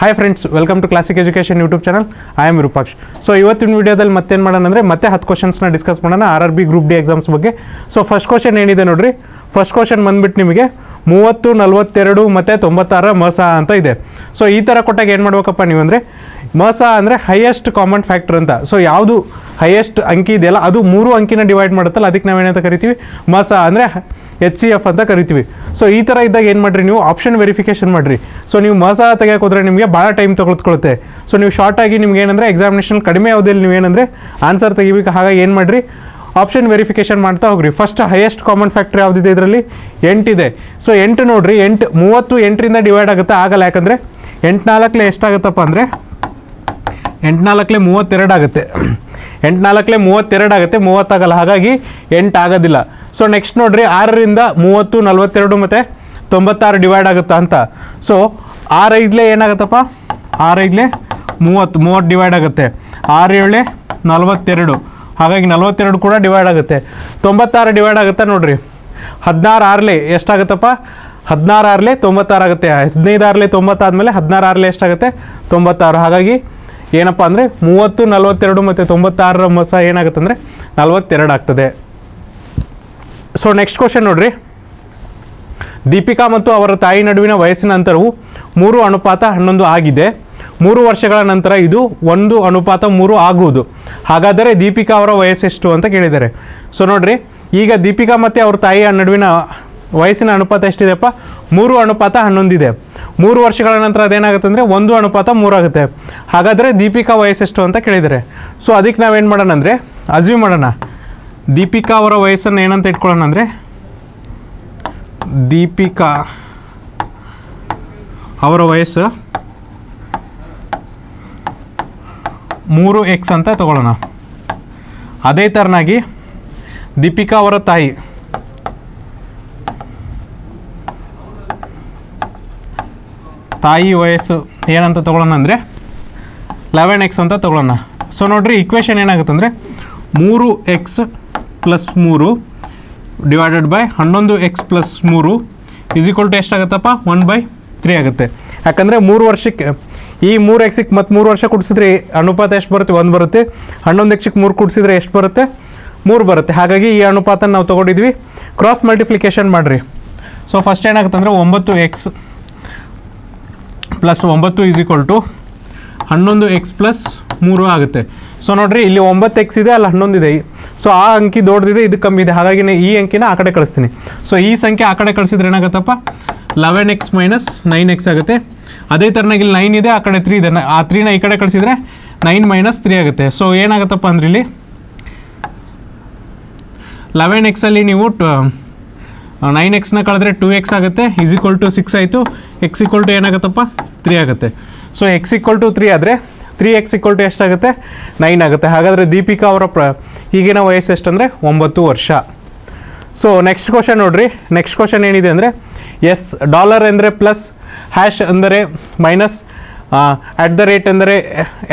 Hi friends welcome to classic education YouTube channel I am Rupaksh so ಇವತ್ತಿನ ವಿಡಿಯೋದಲ್ಲಿ ಮತ್ತೇನು ಮಾಡೋಣ ಅಂದರೆ ಮತ್ತೆ ಹತ್ತು ಕ್ವಶನ್ಸ್ನ ಡಿಸ್ಕಸ್ ಮಾಡೋಣ R R B group D exams ಬಗ್ಗೆ. ಸೊ ಫಸ್ಟ್ ಕ್ವಶನ್ ಏನಿದೆ ನೋಡಿರಿ? ಫಸ್ಟ್ ಕ್ವಶನ್ ಬಂದ್ಬಿಟ್ಟು ನಿಮಗೆ ಮೂವತ್ತು, ನಲ್ವತ್ತೆರಡು ಮತ್ತು ತೊಂಬತ್ತಾರ ಮಸ ಅಂತ ಇದೆ. ಸೊ ಈ ಥರ ಕೊಟ್ಟಾಗ ಏನು ಮಾಡ್ಬೇಕಪ್ಪ ನೀವು ಅಂದರೆ, ಮಸ ಅಂದರೆ ಹೈಯೆಸ್ಟ್ ಕಾಮನ್ ಫ್ಯಾಕ್ಟರ್ ಅಂತ. ಸೊ ಯಾವುದು ಹೈಯೆಸ್ಟ್ ಅಂಕಿ ಇದೆಯಲ್ಲ, ಅದು ಮೂರು ಅಂಕಿನ ಡಿವೈಡ್ ಮಾಡುತ್ತಲ್ಲ, ಅದಕ್ಕೆ ನಾವೇನಂತ ಕರಿತೀವಿ? ಮಸ ಅಂದರೆ ಎಚ್ ಸಿ ಎಫ್ ಅಂತ ಕರಿತೀವಿ. ಸೊ ಈ ಥರ ಇದ್ದಾಗ ಏನು ಮಾಡಿರಿ ನೀವು? ಆಪ್ಷನ್ ವೆರಿಫಿಕೇಷನ್ ಮಾಡಿರಿ. ಸೊ ನೀವು ಮಸ ತೆಗಿಯೋಕೆ ಹೋದ್ರೆ ನಿಮಗೆ ಭಾಳ ಟೈಮ್ ತೊಗೊಳ್ಕೊಳ್ಳುತ್ತೆ ಸೊ ನೀವು ಶಾರ್ಟಾಗಿ ನಿಮ್ಗೆ ಏನಂದರೆ ಎಕ್ಸಾಮಿನೇಷನ್ ಕಡಿಮೆ ಅವಧಿಯಲ್ಲಿ ನೀವು ಏನಂದರೆ ಆನ್ಸರ್ ತೆಗಿಬೇಕು. ಹಾಗಾಗಿ ಏನು ಮಾಡಿರಿ? ಆಪ್ಷನ್ ವೆರಿಫಿಕೇಷನ್ ಮಾಡ್ತಾ ಹೋಗ್ರಿ. ಫಸ್ಟ್ ಹೈಯೆಸ್ಟ್ ಕಾಮನ್ ಫ್ಯಾಕ್ಟ್ರಿ ಯಾವುದಿದೆ ಇದರಲ್ಲಿ? ಎಂಟಿದೆ ಸೊ ಎಂಟು ನೋಡ್ರಿ. ಎಂಟು, ಮೂವತ್ತು ಎಂಟರಿಂದ ಡಿವೈಡ್ ಆಗುತ್ತೆ. ಆಗಲ್ಲ. ಯಾಕಂದರೆ ಎಂಟು ನಾಲ್ಕಲೆ ಎಷ್ಟಾಗುತ್ತಪ್ಪ ಅಂದರೆ ಎಂಟು ನಾಲ್ಕಲೆ ಮೂವತ್ತೆರಡು ಆಗುತ್ತೆ. ಎಂಟು ನಾಲ್ಕಲೆ ಮೂವತ್ತೆರಡು ಆಗುತ್ತೆ. ಮೂವತ್ತಾಗಲ್ಲ ಹಾಗಾಗಿ ಎಂಟು ಆಗೋದಿಲ್ಲ. ಸೊ ನೆಕ್ಸ್ಟ್ ನೋಡ್ರಿ, ಆರರಿಂದ ಮೂವತ್ತು, ನಲ್ವತ್ತೆರಡು ಮತ್ತು ತೊಂಬತ್ತಾರು ಡಿವೈಡ್ ಆಗುತ್ತಾ ಅಂತ. ಸೊ ಆರೈದ್ಲೆ ಏನಾಗುತ್ತಪ್ಪ? ಆರು ಐದ್ಲೆ ಮೂವತ್ತು ಮೂವತ್ತು ಡಿವೈಡ್ ಆಗುತ್ತೆ. ಆರು ಏಳೆ ನಲ್ವತ್ತೆರಡು. ಹಾಗಾಗಿ ನಲ್ವತ್ತೆರಡು ಕೂಡ ಡಿವೈಡ್ ಆಗುತ್ತೆ. ತೊಂಬತ್ತಾರು ಡಿವೈಡ್ ಆಗುತ್ತೆ ನೋಡ್ರಿ? ಹದಿನಾರು ಆರ್ಲೆ ಎಷ್ಟಾಗುತ್ತಪ್ಪ? ಹದಿನಾರು ಆರ್ಲೆ ತೊಂಬತ್ತಾರು ಆಗುತ್ತೆ. ಹದಿನೈದು ಆರ್ಲೆ ತೊಂಬತ್ತಾದ್ಮೇಲೆ ಹದಿನಾರು ಆರ್ಲೆ ಎಷ್ಟಾಗುತ್ತೆ? ತೊಂಬತ್ತಾರು. ಹಾಗಾಗಿ ಏನಪ್ಪ ಅಂದರೆ ಮೂವತ್ತು, ನಲ್ವತ್ತೆರಡು ಮತ್ತು ತೊಂಬತ್ತಾರರ ಮೊಸ ಏನಾಗುತ್ತೆ ಅಂದರೆ ನಲ್ವತ್ತೆರಡು ಆಗ್ತದೆ. ಸೊ ನೆಕ್ಸ್ಟ್ ಕ್ವಶನ್ ನೋಡ್ರಿ. ದೀಪಿಕಾ ಮತ್ತು ಅವರ ತಾಯಿ ನಡುವಿನ ವಯಸ್ಸಿನ ಅಂತರವು ಮೂರು ಅನುಪಾತ ಹನ್ನೊಂದು ಆಗಿದೆ. ಮೂರು ವರ್ಷಗಳ ನಂತರ ಇದು ಒಂದು ಅನುಪಾತ ಮೂರು ಆಗುವುದು. ಹಾಗಾದರೆ ದೀಪಿಕಾ ಅವರ ವಯಸ್ಸೆಷ್ಟು ಅಂತ ಕೇಳಿದ್ದಾರೆ. ಸೊ ನೋಡ್ರಿ. ಈಗ ದೀಪಿಕಾ ಮತ್ತು ಅವ್ರ ತಾಯಿಯ ನಡುವಿನ ವಯಸ್ಸಿನ ಅನುಪಾತ ಎಷ್ಟಿದೆಪ್ಪ ಮೂರು ಅನುಪಾತ ಹನ್ನೊಂದಿದೆ ಮೂರು ವರ್ಷಗಳ ನಂತರ ಅದೇನಾಗುತ್ತೆ ಅಂದರೆ ಒಂದು ಅನುಪಾತ ಮೂರಾಗುತ್ತೆ ಹಾಗಾದರೆ ದೀಪಿಕಾ ವಯಸ್ಸೆಷ್ಟು ಅಂತ ಕೇಳಿದ್ದಾರೆ. ಸೊ ಅದಕ್ಕೆ ನಾವೇನು ಮಾಡೋಣ ಅಂದರೆ, ಅಜ್ವಿ ಮಾಡೋಣ. ದೀಪಿಕಾ ಅವರ ವಯಸ್ಸನ್ನು ಏನಂತ ಇಟ್ಕೊಳ್ಳೋಣ ಅಂದರೆ ದೀಪಿಕಾ ಅವರ ವಯಸ್ಸು ಮೂರು ಎಕ್ಸ್ ಅಂತ ತಗೊಳ್ಳೋಣ. ಅದೇ ಥರನಾಗಿ ದೀಪಿಕಾ ಅವರ ತಾಯಿ. ತಾಯಿ ವಯಸ್ಸು ಏನಂತ ತಗೊಳ್ಳೋಣ ಅಂದರೆ ಲೆವೆನ್ ಎಕ್ಸ್ ಅಂತ ತಗೊಳ್ಳೋಣ. ಸೊ ನೋಡ್ರಿ ಇಕ್ವೇಷನ್ ಏನಾಗುತ್ತೆ ಅಂದರೆ ಮೂರು ಎಕ್ಸ್ ಪ್ಲಸ್ ಮೂರು ಡಿವೈಡೆಡ್ ಬೈ ಹನ್ನೊಂದು ಎಕ್ಸ್ ಪ್ಲಸ್ ಮೂರು ಇಸ್ ಈಕ್ವಲ್ ಟು ಎಷ್ಟಾಗುತ್ತಪ್ಪ ಒನ್ ಬೈ ತ್ರೀ ಆಗುತ್ತೆ. ಯಾಕಂದರೆ ಮೂರು ವರ್ಷಕ್ಕೆ, ಈ ಮೂರು ಎಕ್ಸಿಗೆ ಮತ್ತು ಮೂರು ವರ್ಷ ಕುಡಿಸಿದ್ರೆ ಅನುಪಾತ ಎಷ್ಟು ಬರುತ್ತೆ? ಒಂದು ಬರುತ್ತೆ. ಹನ್ನೊಂದು ಎಕ್ಸಿಗೆ ಮೂರು ಕುಡಿಸಿದ್ರೆ ಎಷ್ಟು ಬರುತ್ತೆ? ಮೂರು ಬರುತ್ತೆ. ಹಾಗಾಗಿ ಈ ಅನುಪಾತನ ನಾವು ತೊಗೊಂಡಿದ್ವಿ. ಕ್ರಾಸ್ ಮಲ್ಟಿಪ್ಲಿಕೇಶನ್ ಮಾಡಿರಿ. ಸೊ ಫಸ್ಟ್ ಏನಾಗುತ್ತೆ ಅಂದರೆ ಒಂಬತ್ತು ಎಕ್ಸ್ ಪ್ಲಸ್ ಒಂಬತ್ತು ಈಸ್ ಈಕ್ವಲ್ ಟು ಹನ್ನೊಂದು ಎಕ್ಸ್ ಪ್ಲಸ್ ಮೂರು ಆಗುತ್ತೆ. ಸೊ ನೋಡ್ರಿ, ಇಲ್ಲಿ ಒಂಬತ್ತು ಎಕ್ಸ್ ಇದೆ, ಅಲ್ಲಿ ಹನ್ನೊಂದು ಇದೆ. ಸೊ ಆ ಅಂಕಿ ದೊಡ್ಡದಿದೆ, ಇದು ಕಮ್ಮಿ ಇದೆ. ಹಾಗಾಗಿ ಈ ಅಂಕಿನ ಆ ಕಡೆ ಕಳಿಸ್ತೀನಿ. ಸೊ ಈ ಸಂಖ್ಯೆ ಆ ಕಡೆ ಕಳಿಸಿದ್ರೆ ಏನಾಗುತ್ತಪ್ಪ? Eleven x minus nine x ಆಗುತ್ತೆ. ಅದೇ ಥರನಾಗಿ ಇಲ್ಲಿ ನೈನ್ ಇದೆ, ಆ ಕಡೆ ತ್ರೀ ಇದೆ. ಆ ತ್ರೀನ ಈ ಕಡೆ ಕಳಿಸಿದ್ರೆ ನೈನ್ ಮೈನಸ್ ತ್ರೀ ಆಗುತ್ತೆ. ಸೊ ಏನಾಗುತ್ತಪ್ಪ ಅಂದ್ರೆ ಇಲ್ಲಿ? ಲೆವೆನ್ ಎಕ್ಸಲ್ಲಿ ನೀವು ನೈನ್ ಎಕ್ಸ್ನ ಕಳೆದ್ರೆ ಟೂ ಎಕ್ಸ್ ಆಗುತ್ತೆ. ಇಸ್ ಈಕ್ವಲ್ ಟು ಸಿಕ್ಸ್ ಆಯಿತು. ಎಕ್ಸ್ ಈಕ್ವಲ್ ಟು ಏನಾಗುತ್ತಪ್ಪ? ತ್ರೀ ಆಗುತ್ತೆ. So x equal to three ಆದರೆ ತ್ರೀ ಎಕ್ಸ್ ಇಕ್ವಲ್ ಟು ಎಷ್ಟಾಗುತ್ತೆ ನೈನ್ ಆಗುತ್ತೆ. ಹಾಗಾದರೆ ದೀಪಿಕಾ ಅವರ ಪ್ರ ಈಗಿನ ವಯಸ್ಸು ಎಷ್ಟಂದರೆ? ಒಂಬತ್ತು ವರ್ಷ. ಸೊ ನೆಕ್ಸ್ಟ್ ಕ್ವಶನ್ ನೋಡ್ರಿ. ನೆಕ್ಸ್ಟ್ ಕ್ವಶನ್ ಏನಿದೆ ಅಂದರೆ ಎಸ್ ಡಾಲರ್ ಅಂದರೆ ಪ್ಲಸ್ ಹ್ಯಾಶ್ ಅಂದರೆ ಮೈನಸ್ ಅಟ್ ದ ರೇಟ್ ಅಂದರೆ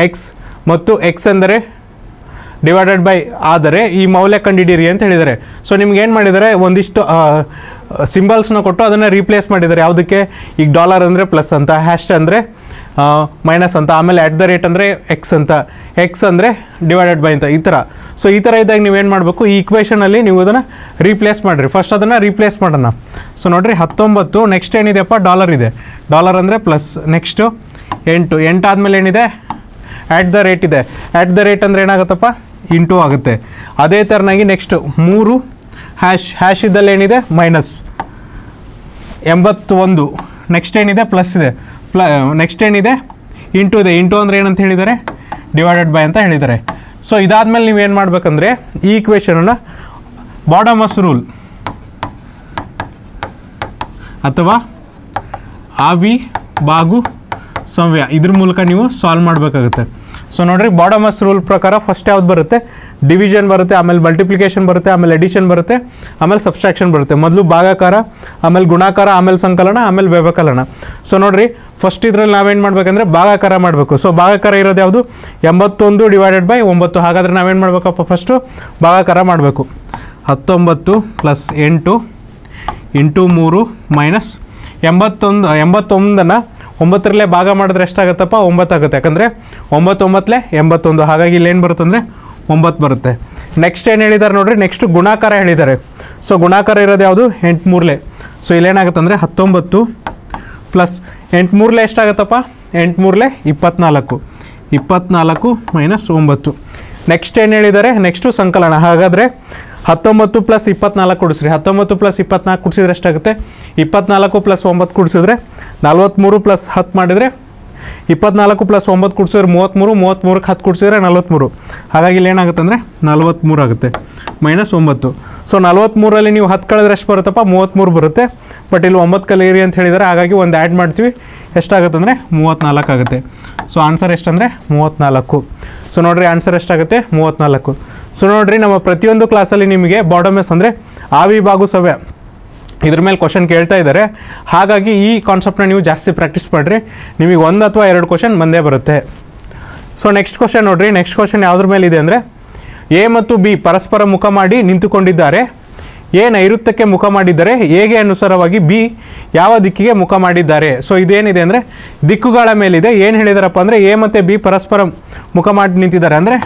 ಎಕ್ಸ್ ಮತ್ತು ಎಕ್ಸ್ ಅಂದರೆ ಡಿವೈಡೆಡ್ ಬೈ ಆದರೆ ಈ ಮೌಲ್ಯ ಕಂಡಿಡೀರಿ ಅಂತ ಹೇಳಿದ್ದಾರೆ. ಸೊ ನಿಮ್ಗೆ ಏನು ಮಾಡಿದ್ದಾರೆ? ಒಂದಿಷ್ಟು ಸಿಂಬಲ್ಸ್ನ ಕೊಟ್ಟು ಅದನ್ನು ರೀಪ್ಲೇಸ್ ಮಾಡಿದ್ದಾರೆ. ಯಾವುದಕ್ಕೆ? ಈಗ ಡಾಲರ್ ಅಂದರೆ ಪ್ಲಸ್ ಅಂತ. ಹ್ಯಾಶ್ ಅಂದರೆ ಮೈನಸ್ ಅಂತ. ಆಮೇಲೆ ಅಟ್ ದ ರೇಟ್ ಅಂದರೆ ಎಕ್ಸ್ ಅಂತ. ಎಕ್ಸ್ ಅಂದರೆ ಡಿವೈಡೆಡ್ ಬೈ ಅಂತ. ಈ ಥರ ಸೊ ಈ ಥರ ಇದ್ದಾಗ ನೀವೇನು ಮಾಡಬೇಕು? ಈ ಇಕ್ವೇಷನಲ್ಲಿ ನೀವು ಅದನ್ನು ರೀಪ್ಲೇಸ್ ಮಾಡಿರಿ. ಫಸ್ಟ್ ಅದನ್ನು ರೀಪ್ಲೇಸ್ ಮಾಡೋಣ. ಸೊ ನೋಡಿರಿ, ಹತ್ತೊಂಬತ್ತು ನೆಕ್ಸ್ಟ್ ಏನಿದೆಪ್ಪ ಡಾಲರ್ ಇದೆ. ಡಾಲರ್ ಅಂದರೆ ಪ್ಲಸ್ ನೆಕ್ಸ್ಟು ಎಂಟು. ಎಂಟು ಆದಮೇಲೆ ಏನಿದೆ? ಆ್ಯಟ್ ದ ರೇಟ್ ಇದೆ. ಆ್ಯಟ್ ದ ರೇಟ್ ಅಂದರೆ ಏನಾಗುತ್ತಪ್ಪ? ಇಂಟು ಆಗುತ್ತೆ. ಅದೇ ಥರನಾಗಿ ನೆಕ್ಸ್ಟು ಮೂರು ಹ್ಯಾಶ್ ಹ್ಯಾಶ್ ಇದ್ದಲ್ಲಿ ಏನಿದೆ? ಮೈನಸ್ ಎಂಬತ್ತೊಂದು. ನೆಕ್ಸ್ಟ್ ಏನಿದೆ? ಪ್ಲಸ್ ಇದೆ. ಪ್ಲ ನೆಕ್ಸ್ಟ್ ಏನಿದೆ ಇಂಟು ಇದೆ? ಇಂಟು ಅಂದರೆ ಏನಂತ ಹೇಳಿದ್ದಾರೆ ಡಿವೈಡೆಡ್ ಬೈ ಅಂತ ಹೇಳಿದ್ದಾರೆ ಸೊ ಇದಾದಮೇಲೆ ನೀವು ಏನು ಮಾಡಬೇಕಂದ್ರೆ, ಈ ಇಕ್ವೇಷನನ್ನು ಬಾಡಮಸ್ ರೂಲ್ ಅಥವಾ ಆವಿ, ಬಾಗು, ಸಂವ್ಯ ಇದ್ರ ಮೂಲಕ ನೀವು ಸಾಲ್ವ್ ಮಾಡಬೇಕಾಗುತ್ತೆ. ಸೊ ನೋಡ್ರಿ ಬಾಡಮಸ್ ರೂಲ್ ಪ್ರಕಾರ ಫಸ್ಟ್ ಯಾವ್ದು ಬರುತ್ತೆ? ಡಿವಿಷನ್ ಬರುತ್ತೆ, ಆಮೇಲೆ ಮಲ್ಟಿಪ್ಲಿಕೇಶನ್ ಬರುತ್ತೆ, ಆಮೇಲೆ ಎಡಿಷನ್ ಬರುತ್ತೆ, ಆಮೇಲೆ ಸಬ್ಸ್ಟ್ರಾಕ್ಷನ್ ಬರುತ್ತೆ. ಮೊದಲು ಭಾಗಾಕಾರ, ಆಮೇಲೆ ಗುಣಾಕಾರ, ಆಮೇಲೆ ಸಂಕಲನ, ಆಮೇಲೆ ವ್ಯವಕಲನ. ಸೊ ನೋಡ್ರಿ ಫಸ್ಟ್ ಇದ್ರಲ್ಲಿ ನಾವೇನು ಮಾಡ್ಬೇಕಂದ್ರೆ ಭಾಗಾಕಾರ ಮಾಡಬೇಕು. ಸೊ ಭಾಗಾಕಾರ ಇರೋದು ಯಾವುದು? ಎಂಬತ್ತೊಂದು ಡಿವೈಡೆಡ್ ಬೈ ಒಂಬತ್ತು. ಹಾಗಾದರೆ ನಾವೇನು ಮಾಡಬೇಕಪ್ಪ ಫಸ್ಟು ಭಾಗಾಕಾರ ಮಾಡಬೇಕು. ಹತ್ತೊಂಬತ್ತು ಪ್ಲಸ್ ಎಂಟು, ಇಂಟು ಮೂರು ಮೈನಸ್ ಎಂಬತ್ತೊಂದು, ಎಂಬತ್ತೊಂದನ್ನು ಒಂಬತ್ತರಲ್ಲೇ ಭಾಗ ಮಾಡಿದ್ರೆ ಎಷ್ಟಾಗುತ್ತಪ್ಪ? ಒಂಬತ್ತಾಗುತ್ತೆ. ಯಾಕಂದರೆ ಒಂಬತ್ತು ಒಂಬತ್ತಲೇ ಎಂಬತ್ತೊಂದು. ಹಾಗಾಗಿ ಇಲ್ಲಿ ಏನು ಬರುತ್ತೆ ಅಂದರೆ ಒಂಬತ್ತು ಬರುತ್ತೆ. ನೆಕ್ಸ್ಟ್ ಏನು ಹೇಳಿದ್ದಾರೆ ನೋಡಿರಿ? ನೆಕ್ಸ್ಟ್ ಗುಣಾಕಾರ ಹೇಳಿದ್ದಾರೆ ಸೊ ಗುಣಾಕಾರ ಇರೋದು ಯಾವುದು? ಎಂಟು ಮೂರಲೆ ಸೊ ಇಲ್ಲೇನಾಗುತ್ತೆ ಅಂದರೆ ಹತ್ತೊಂಬತ್ತು ಪ್ಲಸ್ ಎಂಟು ಮೂರಲೆ ಎಷ್ಟಾಗುತ್ತಪ್ಪ? ಎಂಟು ಮೂರಲೆ ಇಪ್ಪತ್ನಾಲ್ಕು. ಇಪ್ಪತ್ನಾಲ್ಕು ಮೈನಸ್ ಒಂಬತ್ತು. ನೆಕ್ಸ್ಟ್ ಏನು ಹೇಳಿದ್ದಾರೆ ನೆಕ್ಸ್ಟು ಸಂಕಲನ. ಹಾಗಾದರೆ ಹತ್ತೊಂಬತ್ತು ಪ್ಲಸ್ ಇಪ್ಪತ್ನಾಲ್ಕು ಕುಡಿಸ್ರಿ. ಹತ್ತೊಂಬತ್ತು ಪ್ಲಸ್ ಇಪ್ಪತ್ನಾಲ್ಕು ಕುಡಿಸಿದ್ರೆ ಎಷ್ಟಾಗುತ್ತೆ? ಇಪ್ಪತ್ನಾಲ್ಕು ಪ್ಲಸ್ ಒಂಬತ್ತು ಕುಡಿಸಿದ್ರೆ ನಲ್ವತ್ತ್ಮೂರು ಪ್ಲಸ್ ಹತ್ತು ಮಾಡಿದರೆ ಇಪ್ಪತ್ನಾಲ್ಕು ಪ್ಲಸ್ ಒಂಬತ್ತು ಕುಡಿಸಿದ್ರೆ ಮೂವತ್ತ್ಮೂರು ಮೂವತ್ತ್ಮೂರಕ್ಕೆ ಹತ್ತು ಕುಡಿಸಿದ್ರೆ ನಲ್ವತ್ತ್ಮೂರು ಹಾಗಾಗಿ ಇಲ್ಲಿ ಏನಾಗುತ್ತೆ ಅಂದರೆ ನಲ್ವತ್ತ್ಮೂರು ಆಗುತ್ತೆ, ಮೈನಸ್ ಒಂಬತ್ತು. ಸೊ ನಲ್ವತ್ತ್ಮೂರಲ್ಲಿ ನೀವು ಹತ್ತು ಕಳೆದ್ರೆ ಎಷ್ಟು ಬರುತ್ತಪ್ಪ? ಮೂವತ್ತ್ಮೂರು ಬರುತ್ತೆ. ಬಟ್ ಇಲ್ಲಿ ಒಂಬತ್ತು ಕಲೀರಿ ಅಂತ ಹೇಳಿದರೆ, ಹಾಗಾಗಿ ಒಂದು ಆ್ಯಡ್ ಮಾಡ್ತೀವಿ. ಎಷ್ಟಾಗುತ್ತೆ ಅಂದರೆ ಮೂವತ್ತ್ನಾಲ್ಕು ಆಗುತ್ತೆ. ಸೊ ಆನ್ಸರ್ ಎಷ್ಟಂದರೆ ಮೂವತ್ತ್ನಾಲ್ಕು ಸೊ ನೋಡಿರಿ ಆನ್ಸರ್ ಎಷ್ಟಾಗುತ್ತೆ? ಮೂವತ್ತ್ನಾಲ್ಕು ಸೊ ನೋಡಿರಿ, ನಮ್ಮ ಪ್ರತಿಯೊಂದು ಕ್ಲಾಸಲ್ಲಿ ನಿಮಗೆ ಬಾಟಮ್ ಎಸ್ ಅಂದರೆ ಆವಿ ಬಾಗು ಸವೆ ಇದ್ರ ಮೇಲೆ ಕ್ವಶನ್ ಕೇಳ್ತಾ ಇದ್ದಾರೆ. ಹಾಗಾಗಿ ಈ ಕಾನ್ಸೆಪ್ಟ್ನ ನೀವು ಜಾಸ್ತಿ ಪ್ರಾಕ್ಟೀಸ್ ಮಾಡಿರಿ. ನಿಮಗೆ ಒಂದು ಅಥವಾ ಎರಡು ಕ್ವಶನ್ ಬಂದೇ ಬರುತ್ತೆ. ಸೊ ನೆಕ್ಸ್ಟ್ ಕ್ವಶನ್ ನೋಡ್ರಿ. ನೆಕ್ಸ್ಟ್ ಕ್ವಶನ್ ಯಾವುದ್ರ ಮೇಲೆ ಇದೆ ಅಂದರೆ, ಎ ಮತ್ತು ಬಿ ಪರಸ್ಪರ ಮುಖ ಮಾಡಿ ನಿಂತುಕೊಂಡಿದ್ದಾರೆ. ಎ ನೈಋತ್ಯಕ್ಕೆ ಮುಖ ಮಾಡಿದ್ದಾರೆ ಎಗೆ ಅನುಸಾರವಾಗಿ ಬಿ ಯಾವ ದಿಕ್ಕಿಗೆ ಮುಖ ಮಾಡಿದ್ದಾರೆ? ಸೊ ಇದೇನಿದೆ ಅಂದರೆ, ದಿಕ್ಕುಗಳ ಮೇಲಿದೆ. ಏನು ಹೇಳಿದಾರಪ್ಪ ಅಂದರೆ, ಎ ಮತ್ತು ಬಿ ಪರಸ್ಪರ ಮುಖ ಮಾಡಿ ನಿಂತಿದ್ದಾರೆ ಅಂದರೆ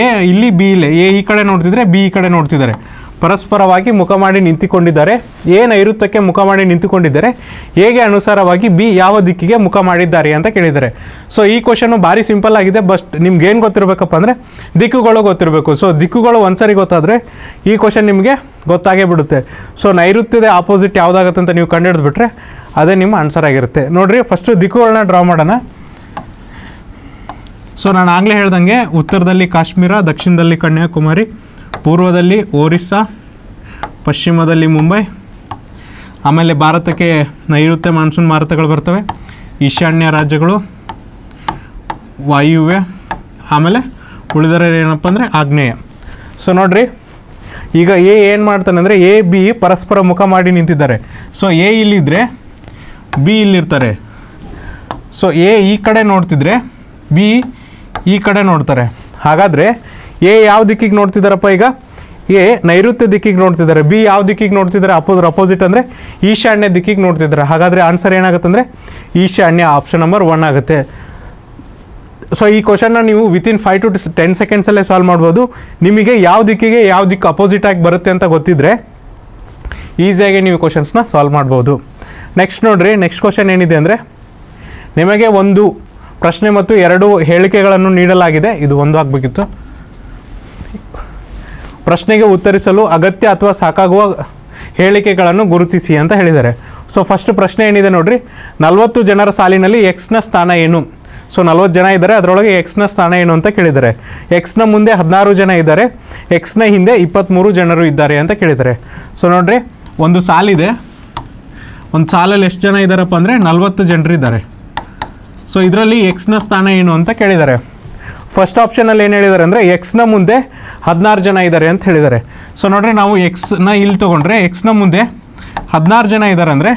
ಎ ಇಲ್ಲಿ ಬಿ ಇಲ್ಲ. ಎ ಈ ಕಡೆ ನೋಡ್ತಿದ್ರೆ ಬಿ ಈ ಕಡೆ ನೋಡ್ತಿದ್ದಾರೆ. ಪರಸ್ಪರವಾಗಿ ಮುಖ ಮಾಡಿ ನಿಂತುಕೊಂಡಿದ್ದಾರೆ. ಎ ನೈಋತ್ಯಕ್ಕೆ ಮುಖ ಮಾಡಿ ನಿಂತುಕೊಂಡಿದ್ದಾರೆ. ಹೇಗೆ ಅನುಸಾರವಾಗಿ ಬಿ ಯಾವ ದಿಕ್ಕಿಗೆ ಮುಖ ಮಾಡಿದ್ದಾರೆ ಅಂತ ಕೇಳಿದ್ದಾರೆ. ಸೊ ಈ ಕ್ವಶನ್ ಭಾರಿ ಸಿಂಪಲ್ ಆಗಿದೆ. ಬಸ್ಟ್ ನಿಮ್ಗೆ ಏನು ಗೊತ್ತಿರಬೇಕಪ್ಪ ಅಂದರೆ ದಿಕ್ಕುಗಳು ಗೊತ್ತಿರಬೇಕು. ಸೊ ದಿಕ್ಕುಗಳು ಒಂದ್ಸರಿ ಗೊತ್ತಾದರೆ ಈ ಕ್ವಶನ್ ನಿಮಗೆ ಗೊತ್ತಾಗೇ ಬಿಡುತ್ತೆ. ಸೊ ನೈಋತ್ಯದ ಆಪೋಸಿಟ್ ಯಾವುದಾಗುತ್ತೆ ಅಂತ ನೀವು ಕಂಡುಹಿಡಿದ್ಬಿಟ್ರೆ ಅದೇ ನಿಮ್ಮ ಆನ್ಸರ್ ಆಗಿರುತ್ತೆ. ನೋಡಿರಿ ಫಸ್ಟು ದಿಕ್ಕುಗಳನ್ನ ಡ್ರಾ ಮಾಡೋಣ. ಸೊ ನಾನು ಆಗಲೇ ಹೇಳ್ದಂಗೆ ಉತ್ತರದಲ್ಲಿ ಕಾಶ್ಮೀರ, ದಕ್ಷಿಣದಲ್ಲಿ ಕನ್ಯಾಕುಮಾರಿ, ಪೂರ್ವದಲ್ಲಿ ಒರಿಸ್ಸಾ, ಪಶ್ಚಿಮದಲ್ಲಿ ಮುಂಬೈ, ಆಮೇಲೆ ಭಾರತಕ್ಕೆ ನೈಋತ್ಯ ಮಾನ್ಸೂನ್ ಮಾರುತಗಳು ಬರ್ತವೆ, ಈಶಾನ್ಯ ರಾಜ್ಯಗಳು, ವಾಯುವ್ಯ, ಆಮೇಲೆ ಉಳಿದರೆ ಏನಪ್ಪ ಅಂದರೆ ಆಗ್ನೇಯ. ಸೊ ನೋಡ್ರಿ, ಈಗ ಎ ಏನು ಮಾಡ್ತಾನೆ ಅಂದರೆ ಎ, ಬಿ ಪರಸ್ಪರ ಮುಖ ಮಾಡಿ ನಿಂತಿದ್ದಾರೆ. ಸೊ ಎ ಇಲ್ಲಿದ್ದರೆ ಬಿ ಇಲ್ಲಿರ್ತಾರೆ. ಸೊ ಎ ಈ ಕಡೆ ನೋಡ್ತಿದ್ರೆ ಬಿ ಈ ಕಡೆ ನೋಡ್ತಾರೆ. ಹಾಗಾದರೆ ಎ ಯಾವ ದಿಕ್ಕಿಗೆ ನೋಡ್ತಿದ್ದಾರಪ್ಪ ಈಗ? ಎ ನೈಋತ್ಯ ದಿಕ್ಕಿಗೆ ನೋಡ್ತಿದ್ದಾರೆ ಬಿ ಯಾವ ದಿಕ್ಕಿಗೆ ನೋಡ್ತಿದ್ದಾರೆ ಅಪೋ ಅಪೋಸಿಟ್ ಅಂದರೆ ಈಶಾನ್ಯ ದಿಕ್ಕಿಗೆ ನೋಡ್ತಿದ್ದಾರೆ ಹಾಗಾದರೆ ಆನ್ಸರ್ ಏನಾಗುತ್ತೆ ಅಂದರೆ ಈಶಾನ್ಯ ಆಪ್ಷನ್ ನಂಬರ್ ಒನ್ ಆಗುತ್ತೆ. ಸೊ ಈ ಕ್ವಶನ್ನ ನೀವು ವಿತಿನ್ ಫೈವ್ ಟು ಟೆನ್ ಸೆಕೆಂಡ್ಸಲ್ಲೇ ಸಾಲ್ವ್ ಮಾಡ್ಬೋದು. ನಿಮಗೆ ಯಾವ ದಿಕ್ಕಿಗೆ ಯಾವ ದಿಕ್ಕು ಅಪೋಸಿಟ್ ಆಗಿ ಬರುತ್ತೆ ಅಂತ ಗೊತ್ತಿದ್ರೆ ಈಸಿಯಾಗಿ ನೀವು ಕ್ವಶನ್ಸ್ನ ಸಾಲ್ವ್ ಮಾಡ್ಬೋದು. ನೆಕ್ಸ್ಟ್ ನೋಡ್ರಿ ನೆಕ್ಸ್ಟ್ ಕ್ವಶನ್ ಏನಿದೆ ಅಂದರೆ ನಿಮಗೆ ಒಂದು ಪ್ರಶ್ನೆ ಮತ್ತು ಎರಡು ಹೇಳಿಕೆಗಳನ್ನು ನೀಡಲಾಗಿದೆ. ಇದು ಒಂದು ಆಗಬೇಕಿತ್ತು. ಪ್ರಶ್ನೆಗೆ ಉತ್ತರಿಸಲು ಅಗತ್ಯ ಅಥವಾ ಸಾಕಾಗುವ ಹೇಳಿಕೆಗಳನ್ನು ಗುರುತಿಸಿ ಅಂತ ಹೇಳಿದ್ದಾರೆ. ಸೊ ಫಸ್ಟ್ ಪ್ರಶ್ನೆ ಏನಿದೆ ನೋಡ್ರಿ? ನಲವತ್ತು ಜನರ ಸಾಲಿನಲ್ಲಿ ಎಕ್ಸ್ನ ಸ್ಥಾನ ಏನು? ಸೊ ನಲ್ವತ್ತು ಜನ ಇದ್ದಾರೆ, ಅದರೊಳಗೆ ಎಕ್ಸ್ನ ಸ್ಥಾನ ಏನು ಅಂತ ಕೇಳಿದ್ದಾರೆ. ಎಕ್ಸ್ನ ಮುಂದೆ ಹದಿನಾರು ಜನ ಇದ್ದಾರೆ ಎಕ್ಸ್ನ ಹಿಂದೆ ಇಪ್ಪತ್ತ್ಮೂರು ಜನರು ಇದ್ದಾರೆ ಅಂತ ಕೇಳಿದ್ದಾರೆ. ಸೊ ನೋಡ್ರಿ, ಒಂದು ಸಾಲಿದೆ. ಒಂದು ಸಾಲಲ್ಲಿ ಎಷ್ಟು ಜನ ಇದ್ದಾರಪ್ಪ ಅಂದರೆ ನಲ್ವತ್ತು ಜನರಿದ್ದಾರೆ. ಸೊ ಇದರಲ್ಲಿ ಎಕ್ಸ್ನ ಸ್ಥಾನ ಏನು ಅಂತ ಕೇಳಿದ್ದಾರೆ. ಫಸ್ಟ್ ಆಪ್ಷನಲ್ಲಿ ಏನು ಹೇಳಿದ್ದಾರೆ ಅಂದರೆ ಎಕ್ಸ್ನ ಮುಂದೆ ಹದಿನಾರು ಜನ ಇದ್ದಾರೆ ಅಂತ ಹೇಳಿದ್ದಾರೆ. ಸೊ ನೋಡ್ರಿ, ನಾವು ಎಕ್ಸ್ನ ಇಲ್ಲಿ ತೊಗೊಂಡ್ರೆ ಎಕ್ಸ್ನ ಮುಂದೆ ಹದಿನಾರು ಜನ ಇದ್ದಾರೆ ಅಂದರೆ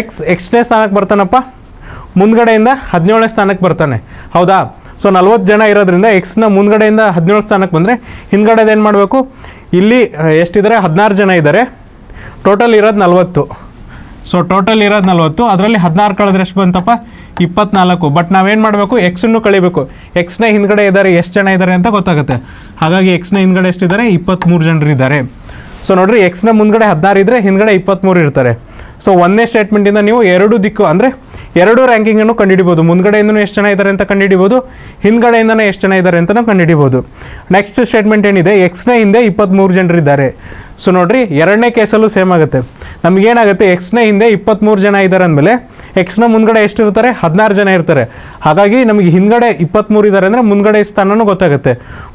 ಎಕ್ಸ್ ಎಕ್ಸ್ನೇ ಸ್ಥಾನಕ್ಕೆ ಬರ್ತಾನಪ್ಪ. ಮುಂದ್ಗಡೆಯಿಂದ ಹದಿನೇಳನೇ ಸ್ಥಾನಕ್ಕೆ ಬರ್ತಾನೆ. ಹೌದಾ? ಸೊ ನಲ್ವತ್ತು ಜನ ಇರೋದ್ರಿಂದ ಎಕ್ಸ್ನ ಮುಂದ್ಗಡೆಯಿಂದ ಹದಿನೇಳು ಸ್ಥಾನಕ್ಕೆ ಬಂದರೆ, ಹಿಂದ್ಗಡೆದು ಏನು ಮಾಡಬೇಕು? ಇಲ್ಲಿ ಎಷ್ಟಿದ್ದಾರೆ? ಹದಿನಾರು ಜನ ಇದ್ದಾರೆ. ಟೋಟಲ್ ಇರೋದು ನಲ್ವತ್ತು. ಸೊ ಟೋಟಲ್ ಇರೋದು ನಲ್ವತ್ತು. ಅದರಲ್ಲಿ ಹದಿನಾರು ಕಳೆದ್ರೆ ಎಷ್ಟು ಬಂತಪ್ಪ? ಇಪ್ಪತ್ನಾಲ್ಕು. ಬಟ್ ನಾವೇನು ಮಾಡಬೇಕು? ಎಕ್ಸನ್ನು ಕಳಿಬೇಕು. ಎಕ್ಸ್ನ ಹಿಂದ್ಗಡೆ ಇದ್ದಾರೆ, ಎಷ್ಟು ಜನ ಇದ್ದಾರೆ ಅಂತ ಗೊತ್ತಾಗುತ್ತೆ. ಹಾಗಾಗಿ ಎಕ್ಸ್ನ ಹಿಂದ್ಗಡೆ ಎಷ್ಟಿದ್ದಾರೆ ಇಪ್ಪತ್ತ್ಮೂರು ಜನರು ಇದ್ದಾರೆ. ಸೊ ನೋಡ್ರಿ ಎಕ್ಸ್ನ ಮುಂದ್ಗಡೆ ಹದಿನಾರು ಇದ್ದರೆ ಹಿಂದ್ಗಡೆ ಇಪ್ಪತ್ತ್ಮೂರು ಇರ್ತಾರೆ. ಸೊ ಒಂದೇ ಸ್ಟೇಟ್ಮೆಂಟಿಂದ ನೀವು ಎರಡು ದಿಕ್ಕು, ಅಂದರೆ ಎರಡು ರ್ಯಾಂಕಿಂಗನ್ನು ಕಂಡುಹಿಡಿಬೋದು. ಮುಂದ್ಗಡೆಯಿಂದನೂ ಎಷ್ಟು ಜನ ಇದ್ದಾರೆ ಅಂತ ಕಂಡುಹಿಡಿಬೋದು. ಹಿಂದ್ಗಡೆಯಿಂದನೇ ಎಷ್ಟು ಜನ ಇದ್ದಾರೆ ಅಂತಲೂ ಕಂಡುಹಿಡಿಬೋದು. ನೆಕ್ಸ್ಟ್ ಸ್ಟೇಟ್ಮೆಂಟ್ ಏನಿದೆ? ಎಕ್ಸ್ನ ಹಿಂದೆ ಇಪ್ಪತ್ತ್ಮೂರು ಜನರಿದ್ದಾರೆ ಸೊ ನೋಡ್ರಿ, ಎರಡನೇ ಕೇಸಲ್ಲೂ ಸೇಮ್ ಆಗುತ್ತೆ. ನಮಗೇನಾಗುತ್ತೆ? ಎಕ್ಸ್ನ ಹಿಂದೆ ಇಪ್ಪತ್ತ್ಮೂರು ಜನ ಇದ್ದಾರೆ ಅಂದಮೇಲೆ ಎಕ್ಸ್ನ ಮುಂದ್ಗಡೆ ಎಷ್ಟು ಇರ್ತಾರೆ ಹದಿನಾರು ಜನ ಇರ್ತಾರೆ. ಹಾಗಾಗಿ ನಮಗೆ ಹಿಂದ್ಗಡೆ ಇಪ್ಪತ್ತ್ಮೂರು ಇದ್ದಾರೆ ಅಂದರೆ ಮುಂದ್ಗಡೆ ಸ್ಥಾನನೂ ಗೊತ್ತಾಗುತ್ತೆ.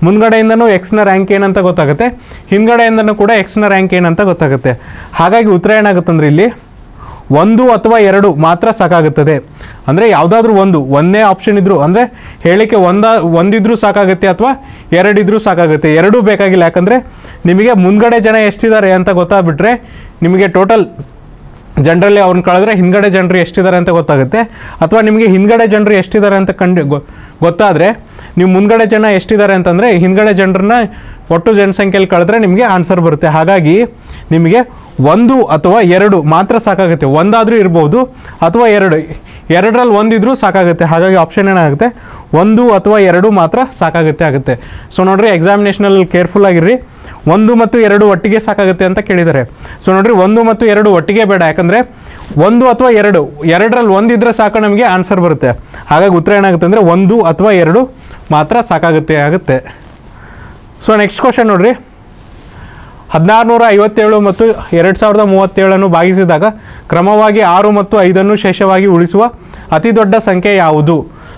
ಮುಂದ್ಗಡೆಯಿಂದನೂ ಎಕ್ಸ್ನ ರ್ಯಾಂಕ್ ಏನಂತ ಗೊತ್ತಾಗುತ್ತೆ. ಹಿಂದ್ಗಡೆಯಿಂದನೂ ಕೂಡ ಎಕ್ಸ್ನ ರ್ಯಾಂಕ್ ಏನಂತ ಗೊತ್ತಾಗುತ್ತೆ. ಹಾಗಾಗಿ ಉತ್ತರ ಏನಾಗುತ್ತಂದ್ರೆ ಇಲ್ಲಿ ಒಂದು ಅಥವಾ ಎರಡು ಮಾತ್ರ ಸಾಕಾಗುತ್ತದೆ. ಅಂದರೆ ಯಾವುದಾದ್ರೂ ಒಂದು, ಒಂದೇ ಆಪ್ಷನ್ ಇದ್ದರೂ ಅಂದರೆ ಹೇಳಿಕೆ ಒಂದ, ಒಂದಿದ್ರೂ ಸಾಕಾಗುತ್ತೆ ಅಥವಾ ಎರಡಿದ್ರೂ ಸಾಕಾಗುತ್ತೆ. ಎರಡೂ ಬೇಕಾಗಿಲ್ಲ ಯಾಕಂದರೆ ನಿಮಗೆ ಮುಂದ್ಗಡೆ ಜನ ಎಷ್ಟಿದ್ದಾರೆ ಅಂತ ಗೊತ್ತಾಗ್ಬಿಟ್ರೆ ನಿಮಗೆ ಟೋಟಲ್ ಜನರಲ್ಲಿ ಅವ್ರನ್ನ ಕಳೆದ್ರೆ ಹಿಂದ್ಗಡೆ ಜನರು ಎಷ್ಟಿದ್ದಾರೆ ಅಂತ ಗೊತ್ತಾಗುತ್ತೆ. ಅಥವಾ ನಿಮಗೆ ಹಿಂದ್ಗಡೆ ಜನರು ಎಷ್ಟಿದ್ದಾರೆ ಅಂತ ಕಂಡು ಗೊತ್ತಾದರೆ ನೀವು ಮುಂದ್ಗಡೆ ಜನ ಎಷ್ಟಿದ್ದಾರೆ ಅಂತಂದರೆ ಹಿಂದ್ಗಡೆ ಜನರನ್ನ ಒಟ್ಟು ಜನಸಂಖ್ಯೆಯಲ್ಲಿ ಕಳೆದ್ರೆ ನಿಮಗೆ ಆನ್ಸರ್ ಬರುತ್ತೆ. ಹಾಗಾಗಿ ನಿಮಗೆ ಒಂದು ಅಥವಾ ಎರಡು ಮಾತ್ರ ಸಾಕಾಗುತ್ತೆ. ಒಂದಾದರೂ ಇರ್ಬೋದು ಅಥವಾ ಎರಡು. ಎರಡರಲ್ಲಿ ಒಂದಿದ್ರೂ ಸಾಕಾಗುತ್ತೆ. ಹಾಗಾಗಿ ಆಪ್ಷನ್ ಏನಾಗುತ್ತೆ? ಒಂದು ಅಥವಾ ಎರಡು ಮಾತ್ರ ಸಾಕಾಗುತ್ತೆ ಆಗುತ್ತೆ. ಸೊ ನೋಡಿರಿ ಎಕ್ಸಾಮಿನೇಷನಲ್ಲಿ ಕೇರ್ಫುಲ್ ಆಗಿರ್ರಿ. ಒಂದು ಮತ್ತು ಎರಡು ಒಟ್ಟಿಗೆ ಸಾಕಾಗುತ್ತೆ ಅಂತ ಕೇಳಿದ್ದಾರೆ. ಸೊ ನೋಡ್ರಿ, ಒಂದು ಮತ್ತು ಎರಡು ಒಟ್ಟಿಗೆ ಬೇಡ. ಯಾಕಂದರೆ ಒಂದು ಅಥವಾ ಎರಡು, ಎರಡರಲ್ಲಿ ಒಂದಿದ್ರೆ ಸಾಕು ನಮಗೆ ಆನ್ಸರ್ ಬರುತ್ತೆ. ಹಾಗಾಗಿ ಉತ್ತರ ಏನಾಗುತ್ತೆ ಅಂದರೆ ಒಂದು ಅಥವಾ ಎರಡು ಮಾತ್ರ ಸಾಕಾಗುತ್ತೆ, ಆಗುತ್ತೆ. ಸೊ ನೆಕ್ಸ್ಟ್ ಕ್ವಶನ್ ನೋಡ್ರಿ. ಹದಿನಾರು ನೂರ ಐವತ್ತೇಳು ಮತ್ತು ಎರಡು ಸಾವಿರದ ಮೂವತ್ತೇಳನ್ನು ಭಾಗಿಸಿದಾಗ ಕ್ರಮವಾಗಿ ಆರು ಮತ್ತು ಐದನ್ನು ಶೇಷವಾಗಿ ಉಳಿಸುವ ಅತಿ ದೊಡ್ಡ ಸಂಖ್ಯೆ ಯಾವುದು?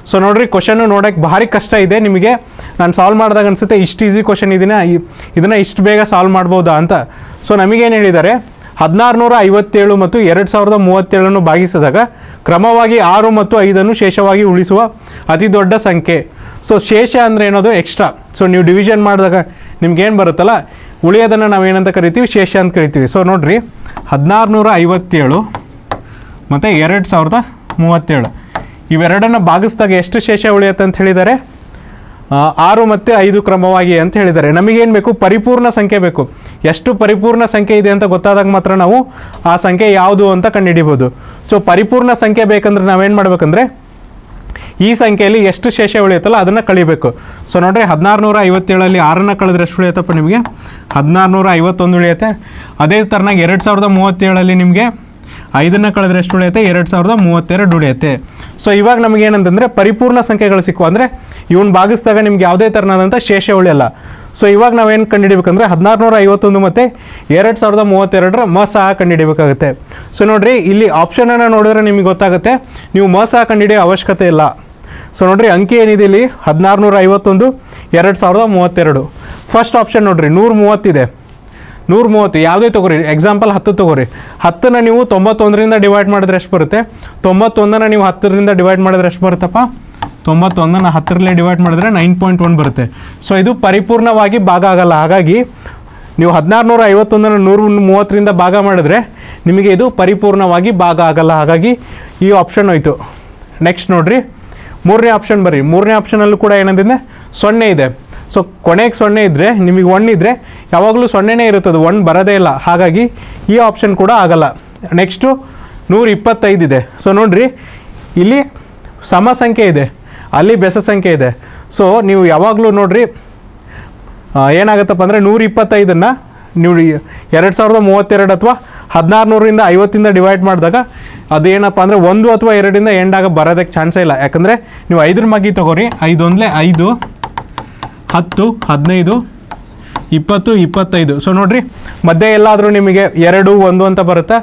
ಸೊ ನೋಡ್ರಿ ಕ್ವಶನ್ನು ನೋಡೋಕ್ಕೆ ಭಾರಿ ಕಷ್ಟ ಇದೆ. ನಿಮಗೆ ನಾನು ಸಾಲ್ವ್ ಮಾಡಿದಾಗ ಅನಿಸುತ್ತೆ ಇಷ್ಟು ಈಸಿ ಕ್ವಶನ್ ಇದನ್ನ ಇದನ್ನು ಇಷ್ಟು ಬೇಗ ಸಾಲ್ವ್ ಮಾಡ್ಬೋದಾ ಅಂತ. ಸೊ ನಮಗೇನು ಹೇಳಿದ್ದಾರೆ ಹದಿನಾರು ನೂರ ಐವತ್ತೇಳು ಮತ್ತು ಎರಡು ಸಾವಿರದ ಮೂವತ್ತೇಳನ್ನು ಭಾಗಿಸಿದಾಗ ಕ್ರಮವಾಗಿ ಆರು ಮತ್ತು ಐದನ್ನು ಶೇಷವಾಗಿ ಉಳಿಸುವ ಅತಿ ದೊಡ್ಡ ಸಂಖ್ಯೆ. ಸೊ ಶೇಷ ಅಂದರೆ ಏನೋದು? ಎಕ್ಸ್ಟ್ರಾ ಸೊ ನೀವು ಡಿವಿಷನ್ ಮಾಡಿದಾಗ ನಿಮ್ಗೇನು ಬರುತ್ತಲ್ಲ? ಉಳಿಯೋದನ್ನು ನಾವು ಏನಂತ ಕರಿತೀವಿ? ಶೇಷ ಅಂತ ಕರಿತೀವಿ. ಸೊ ನೋಡಿರಿ. ಹದಿನಾರು ನೂರ ಐವತ್ತೇಳು ಮತ್ತು ಎರಡು ಸಾವಿರದ ಮೂವತ್ತೇಳು. ಇವೆರಡನ್ನು ಭಾಗಿಸಿದಾಗ ಎಷ್ಟು ಶೇಷ ಉಳಿಯುತ್ತೆ ಅಂತ ಹೇಳಿದ್ದಾರೆ ಆರು ಮತ್ತು ಐದು ಕ್ರಮವಾಗಿ ಅಂತ ಹೇಳಿದ್ದಾರೆ. ನಮಗೇನು ಬೇಕು? ಪರಿಪೂರ್ಣ ಸಂಖ್ಯೆ ಬೇಕು. ಎಷ್ಟು ಪರಿಪೂರ್ಣ ಸಂಖ್ಯೆ ಇದೆ ಅಂತ ಗೊತ್ತಾದಾಗ ಮಾತ್ರ ನಾವು ಆ ಸಂಖ್ಯೆ ಯಾವುದು ಅಂತ ಕಂಡುಹಿಡಿಬೋದು. ಸೊ ಪರಿಪೂರ್ಣ ಸಂಖ್ಯೆ ಬೇಕಂದ್ರೆ ನಾವೇನು ಮಾಡ್ಬೇಕಂದ್ರೆ, ಈ ಸಂಖ್ಯೆಯಲ್ಲಿ ಎಷ್ಟು ಶೇಷ ಉಳಿಯುತ್ತಲ್ಲ ಅದನ್ನು ಕಳಿಬೇಕು. ಸೊ ನೋಡ್ರಿ ಹದಿನಾರು ನೂರ ಐವತ್ತೇಳಲ್ಲಿ ಆರನ್ನು ಕಳೆದ್ರೆ ಎಷ್ಟು ಉಳಿಯುತ್ತಪ್ಪ ನಿಮಗೆ? ಹದಿನಾರು ನೂರ ಐವತ್ತೊಂದು ಉಳಿಯುತ್ತೆ. ಅದೇ ಥರನಾಗಿ ಎರಡು ಸಾವಿರದ ಮೂವತ್ತೇಳಲ್ಲಿ ನಿಮಗೆ ಐದನ್ನು ಕಳೆದ್ರೆ ಎಷ್ಟು ಉಳಿಯುತ್ತೆ? ಎರಡು ಸಾವಿರದ ಮೂವತ್ತೆರಡು ಉಳಿಯುತ್ತೆ. ಸೊ ಇವಾಗ ನಮಗೇನಂತಂದರೆ ಪರಿಪೂರ್ಣ ಸಂಖ್ಯೆಗಳು ಸಿಕ್ಕುವ ಅಂದರೆ ಇವನ್ ಭಾಗಿಸಿದಾಗ ನಿಮ್ಗೆ ಯಾವುದೇ ಥರನಾದಂಥ ಶೇಷ ಉಳಿಯಲ್ಲ ಸೊ ಇವಾಗ ನಾವೇನು ಕಂಡುಹಿಡಿಬೇಕಂದ್ರೆ ಹದಿನಾರು ನೂರ ಐವತ್ತೊಂದು ಮತ್ತು ಎರಡು ಸಾವಿರದ ಮೂವತ್ತೆರಡರ ಮ ಸಹ ಕಂಡುಹಿಡಿಬೇಕಾಗುತ್ತೆ. ಸೊ ನೋಡ್ರಿ, ಇಲ್ಲಿ ಆಪ್ಷನನ್ನು ನೋಡಿದ್ರೆ ನಿಮಗೆ ಗೊತ್ತಾಗುತ್ತೆ. ನೀವು ಮ ಸಹ ಕಂಡುಹಿಡಿಯೋ ಅವಶ್ಯಕತೆ ಇಲ್ಲ. ಸೊ ನೋಡ್ರಿ, ಅಂಕಿ ಏನಿದೆ ಇಲ್ಲಿ? ಹದಿನಾರು ನೂರ ಐವತ್ತೊಂದು ಎರಡು ಸಾವಿರದ ಮೂವತ್ತೆರಡು. ಫಸ್ಟ್ ಆಪ್ಷನ್ ನೋಡ್ರಿ ನೂರ ಮೂವತ್ತಿದೆ ನೂರ ಮೂವತ್ತು ಯಾವುದೇ ತಗೋರಿ. ಎಕ್ಸಾಂಪಲ್ ಹತ್ತು ತಗೋರಿ. ಹತ್ತನ್ನು ನೀವು ತೊಂಬತ್ತೊಂದರಿಂದ ಡಿವೈಡ್ ಮಾಡಿದ್ರೆ ಎಷ್ಟು ಬರುತ್ತೆ? ತೊಂಬತ್ತೊಂದನ್ನು ನೀವು ಹತ್ತರಿಂದ ಡಿವೈಡ್ ಮಾಡಿದ್ರೆ ಎಷ್ಟು ಬರುತ್ತಪ್ಪ? ತೊಂಬತ್ತೊಂದನ್ನು ಹತ್ತರಲ್ಲೇ ಡಿವೈಡ್ ಮಾಡಿದ್ರೆ ನೈನ್ ಪಾಯಿಂಟ್ ಒನ್ ಬರುತ್ತೆ. ಸೊ ಇದು ಪರಿಪೂರ್ಣವಾಗಿ ಭಾಗ ಆಗಲ್ಲ. ಹಾಗಾಗಿ, ನೀವು ಹದಿನಾರು ನೂರ ಐವತ್ತೊಂದರ ನೂರ ಮೂವತ್ತರಿಂದ ಭಾಗ ಮಾಡಿದ್ರೆ ನಿಮಗೆ ಇದು ಪರಿಪೂರ್ಣವಾಗಿ ಭಾಗ ಆಗಲ್ಲ. ಹಾಗಾಗಿ, ಈ ಆಪ್ಷನ್ ಹೋಯಿತು. ನೆಕ್ಸ್ಟ್ ನೋಡ್ರಿ. ಮೂರನೇ ಆಪ್ಷನ್ ಬರ್ರಿ. ಮೂರನೇ ಆಪ್ಷನಲ್ಲೂ ಕೂಡ ಏನಂದ್ರೆ ಸೊನ್ನೆ ಇದೆ. ಸೊ ಕೊನೆಗೆ ಸೊನ್ನೆ ಇದ್ದರೆ ನಿಮಗೆ ಒನ್ ಇದ್ದರೆ ಯಾವಾಗಲೂ ಸೊನ್ನೆನೇ ಇರುತ್ತದೆ ಒನ್ ಬರೋದೇ ಇಲ್ಲ. ಹಾಗಾಗಿ, ಈ ಆಪ್ಷನ್ ಕೂಡ ಆಗಲ್ಲ. ನೆಕ್ಸ್ಟು ನೂರ ಇಪ್ಪತ್ತೈದು ಇದೆ. ಸೊ ನೋಡ್ರಿ. ಇಲ್ಲಿ, ಸಮ ಸಂಖ್ಯೆ ಇದೆ. ಅಲ್ಲಿ ಬೆಸ ಸಂಖ್ಯೆ ಇದೆ. ಸೊ ನೀವು ಯಾವಾಗಲೂ ನೋಡ್ರಿ ಏನಾಗತ್ತಪ್ಪ ಅಂದರೆ ನೂರ ಇಪ್ಪತ್ತೈದನ್ನು ನೀವು ಎರಡು ಸಾವಿರದ ಮೂವತ್ತೆರಡು ಅಥವಾ ಹದಿನಾರು ನೂರಿಂದ ಐವತ್ತಿಂದ ಡಿವೈಡ್ ಮಾಡಿದಾಗ ಅದೇನಪ್ಪ ಅಂದರೆ ಒಂದು ಅಥವಾ ಎರಡರಿಂದ ಎಂಡಾಗ ಬರೋದಕ್ಕೆ ಚಾನ್ಸೇ ಇಲ್ಲ. ಯಾಕಂದರೆ ನೀವು ಐದರ ಮಗ್ಗಿ ತಗೋರಿ, ಐದು ಒಂದಲೇ ಐದು, ಹತ್ತು, ಹದಿನೈದು, ಇಪ್ಪತ್ತು, ಇಪ್ಪತ್ತೈದು. ಸೊ ನೋಡ್ರಿ, ಮಧ್ಯೆ ಎಲ್ಲಾದರೂ ನಿಮಗೆ ಎರಡು, ಒಂದು ಅಂತ ಬರುತ್ತೆ,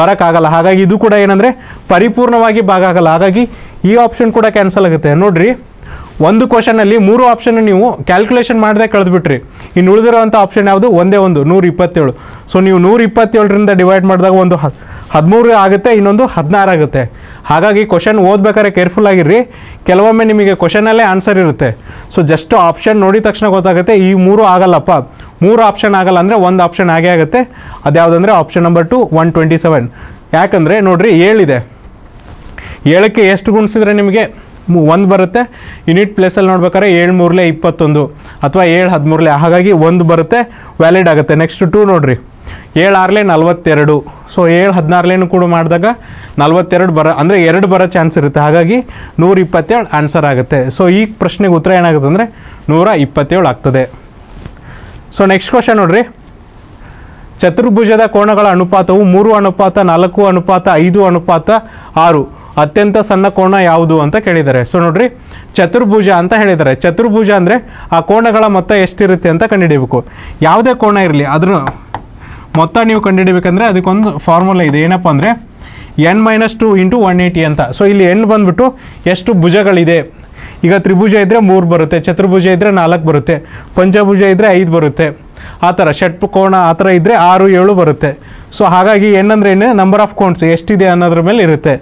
ಬರೋಕ್ಕಾಗಲ್ಲ. ಹಾಗಾಗಿ ಇದು ಕೂಡ ಏನಂದರೆ ಪರಿಪೂರ್ಣವಾಗಿ ಭಾಗ ಆಗಲ್ಲ. ಹಾಗಾಗಿ ಈ ಆಪ್ಷನ್ ಕೂಡ ಕ್ಯಾನ್ಸಲ್ ಆಗುತ್ತೆ. ನೋಡ್ರಿ, ಒಂದು ಕ್ವಶನಲ್ಲಿ ಮೂರು ಆಪ್ಷನ್ ನೀವು ಕ್ಯಾಲ್ಕುಲೇಷನ್ ಮಾಡದೆ ಕಳೆದ್ಬಿಟ್ರಿ. ಇನ್ನು ಉಳಿದಿರೋವಂಥ ಆಪ್ಷನ್ ಯಾವುದು? ಒಂದೇ ಒಂದು, ನೂರ ಇಪ್ಪತ್ತೇಳು. ಸೊ ನೀವು ನೂರ ಇಪ್ಪತ್ತೇಳರಿಂದ ಡಿವೈಡ್ ಮಾಡಿದಾಗ ಒಂದು ಹದಿಮೂರು ಆಗುತ್ತೆ, ಇನ್ನೊಂದು ಹದಿನಾರು ಆಗುತ್ತೆ. ಹಾಗಾಗಿ ಕ್ವಶನ್ ಓದ್ಬೇಕಾದ್ರೆ ಕೇರ್ಫುಲ್ ಆಗಿರ್ರಿ. ಕೆಲವೊಮ್ಮೆ ನಿಮಗೆ ಕ್ವಶನಲ್ಲೇ ಆನ್ಸರ್ ಇರುತ್ತೆ. ಸೊ ಜಸ್ಟ್ ಆಪ್ಷನ್ ನೋಡಿದ ತಕ್ಷಣ ಗೊತ್ತಾಗುತ್ತೆ, ಈ ಮೂರು ಆಗಲ್ಲಪ್ಪ. ಮೂರು ಆಪ್ಷನ್ ಆಗಲ್ಲ ಅಂದರೆ ಒಂದು ಆಪ್ಷನ್ ಆಗೇ ಆಗುತ್ತೆ. ಅದ್ಯಾವುದಂದರೆ option number two one twenty seven ಯಾಕಂದರೆ ನೋಡಿರಿ, ಏಳಿದೆ. ಏಳಕ್ಕೆ ಎಷ್ಟು ಗುಣಿಸಿದ್ರೆ ನಿಮಗೆ ಒಂದು ಬರುತ್ತೆ. ಯೂನಿಟ್ ಪ್ಲೇಸಲ್ಲಿ ನೋಡ್ಬೇಕಾದ್ರೆ ಏಳು ಮೂರಲೆ ಇಪ್ಪತ್ತೊಂದು ಅಥವಾ ಏಳು ಹದಿಮೂರಲೆ ಹಾಗಾಗಿ ಒಂದು ಬರುತ್ತೆ ವ್ಯಾಲಿಡ್ ಆಗುತ್ತೆ. ನೆಕ್ಸ್ಟ್ ಟೂ ನೋಡಿರಿ. ಏಳು ಆರಲೆ ನಲ್ವತ್ತೆರಡು. ಸೊ ಏಳು ಹದಿನಾರಲೇನು ಕೂಡ ಮಾಡಿದಾಗ ನಲ್ವತ್ತೆರಡು ಬರೋ ಅಂದರೆ ಎರಡು ಬರೋ ಚಾನ್ಸ್ ಇರುತ್ತೆ. ಹಾಗಾಗಿ ನೂರ ಇಪ್ಪತ್ತೇಳು ಆನ್ಸರ್ ಆಗುತ್ತೆ. ಸೊ ಈ ಪ್ರಶ್ನೆಗೆ ಉತ್ತರ ಏನಾಗುತ್ತೆ ಅಂದರೆ ನೂರ ಇಪ್ಪತ್ತೇಳು ಆಗ್ತದೆ. ಸೊ ನೆಕ್ಸ್ಟ್ ಕ್ವಶನ್ ನೋಡಿರಿ. ಚತುರ್ಭುಜದ ಕೋಣಗಳ ಅನುಪಾತವು ಮೂರು ಅನುಪಾತ, ನಾಲ್ಕು ಅನುಪಾತ, ಐದು ಅನುಪಾತ, ಆರು. ಅತ್ಯಂತ ಸಣ್ಣ ಕೋಣ ಯಾವುದು ಅಂತ ಕೇಳಿದ್ದಾರೆ. ಸೊ ನೋಡ್ರಿ, ಚತುರ್ಭುಜ ಅಂತ ಹೇಳಿದ್ದಾರೆ. ಚತುರ್ಭುಜ ಅಂದರೆ ಆ ಕೋಣಗಳ ಮೊತ್ತ ಎಷ್ಟಿರುತ್ತೆ ಅಂತ ಕಂಡುಹಿಡಿಬೇಕು. ಯಾವುದೇ ಕೋಣ ಇರಲಿ, ಅದ್ರ ಮೊತ್ತ ನೀವು ಕಂಡುಹಿಡಿಬೇಕಂದ್ರೆ ಅದಕ್ಕೊಂದು ಫಾರ್ಮುಲಾ ಇದೆ. ಏನಪ್ಪ ಅಂದರೆ N minus two into one eighty ಅಂತ. ಸೊ ಇಲ್ಲಿ ಎನ್ ಬಂದ್ಬಿಟ್ಟು ಎಷ್ಟು ಭುಜಗಳಿದೆ? ಈಗ ತ್ರಿಭುಜ ಇದ್ದರೆ ಮೂರು ಬರುತ್ತೆ, ಚತುರ್ಭುಜ ಇದ್ದರೆ ನಾಲ್ಕು ಬರುತ್ತೆ, ಪಂಚಭುಜ ಇದ್ದರೆ ಐದು ಬರುತ್ತೆ. ಆ ಥರ, ಷಟ್ ಕೋಣ ಆ ಥರ ಇದ್ದರೆ ಆರು ಏಳು ಬರುತ್ತೆ. ಸೊ ಹಾಗಾಗಿ ಏನಂದ್ರೆ ಏನು ನಂಬರ್ ಆಫ್ ಕೋನ್ಸ್ ಎಷ್ಟಿದೆ ಅನ್ನೋದ್ರ ಮೇಲೆ ಇರುತ್ತೆ.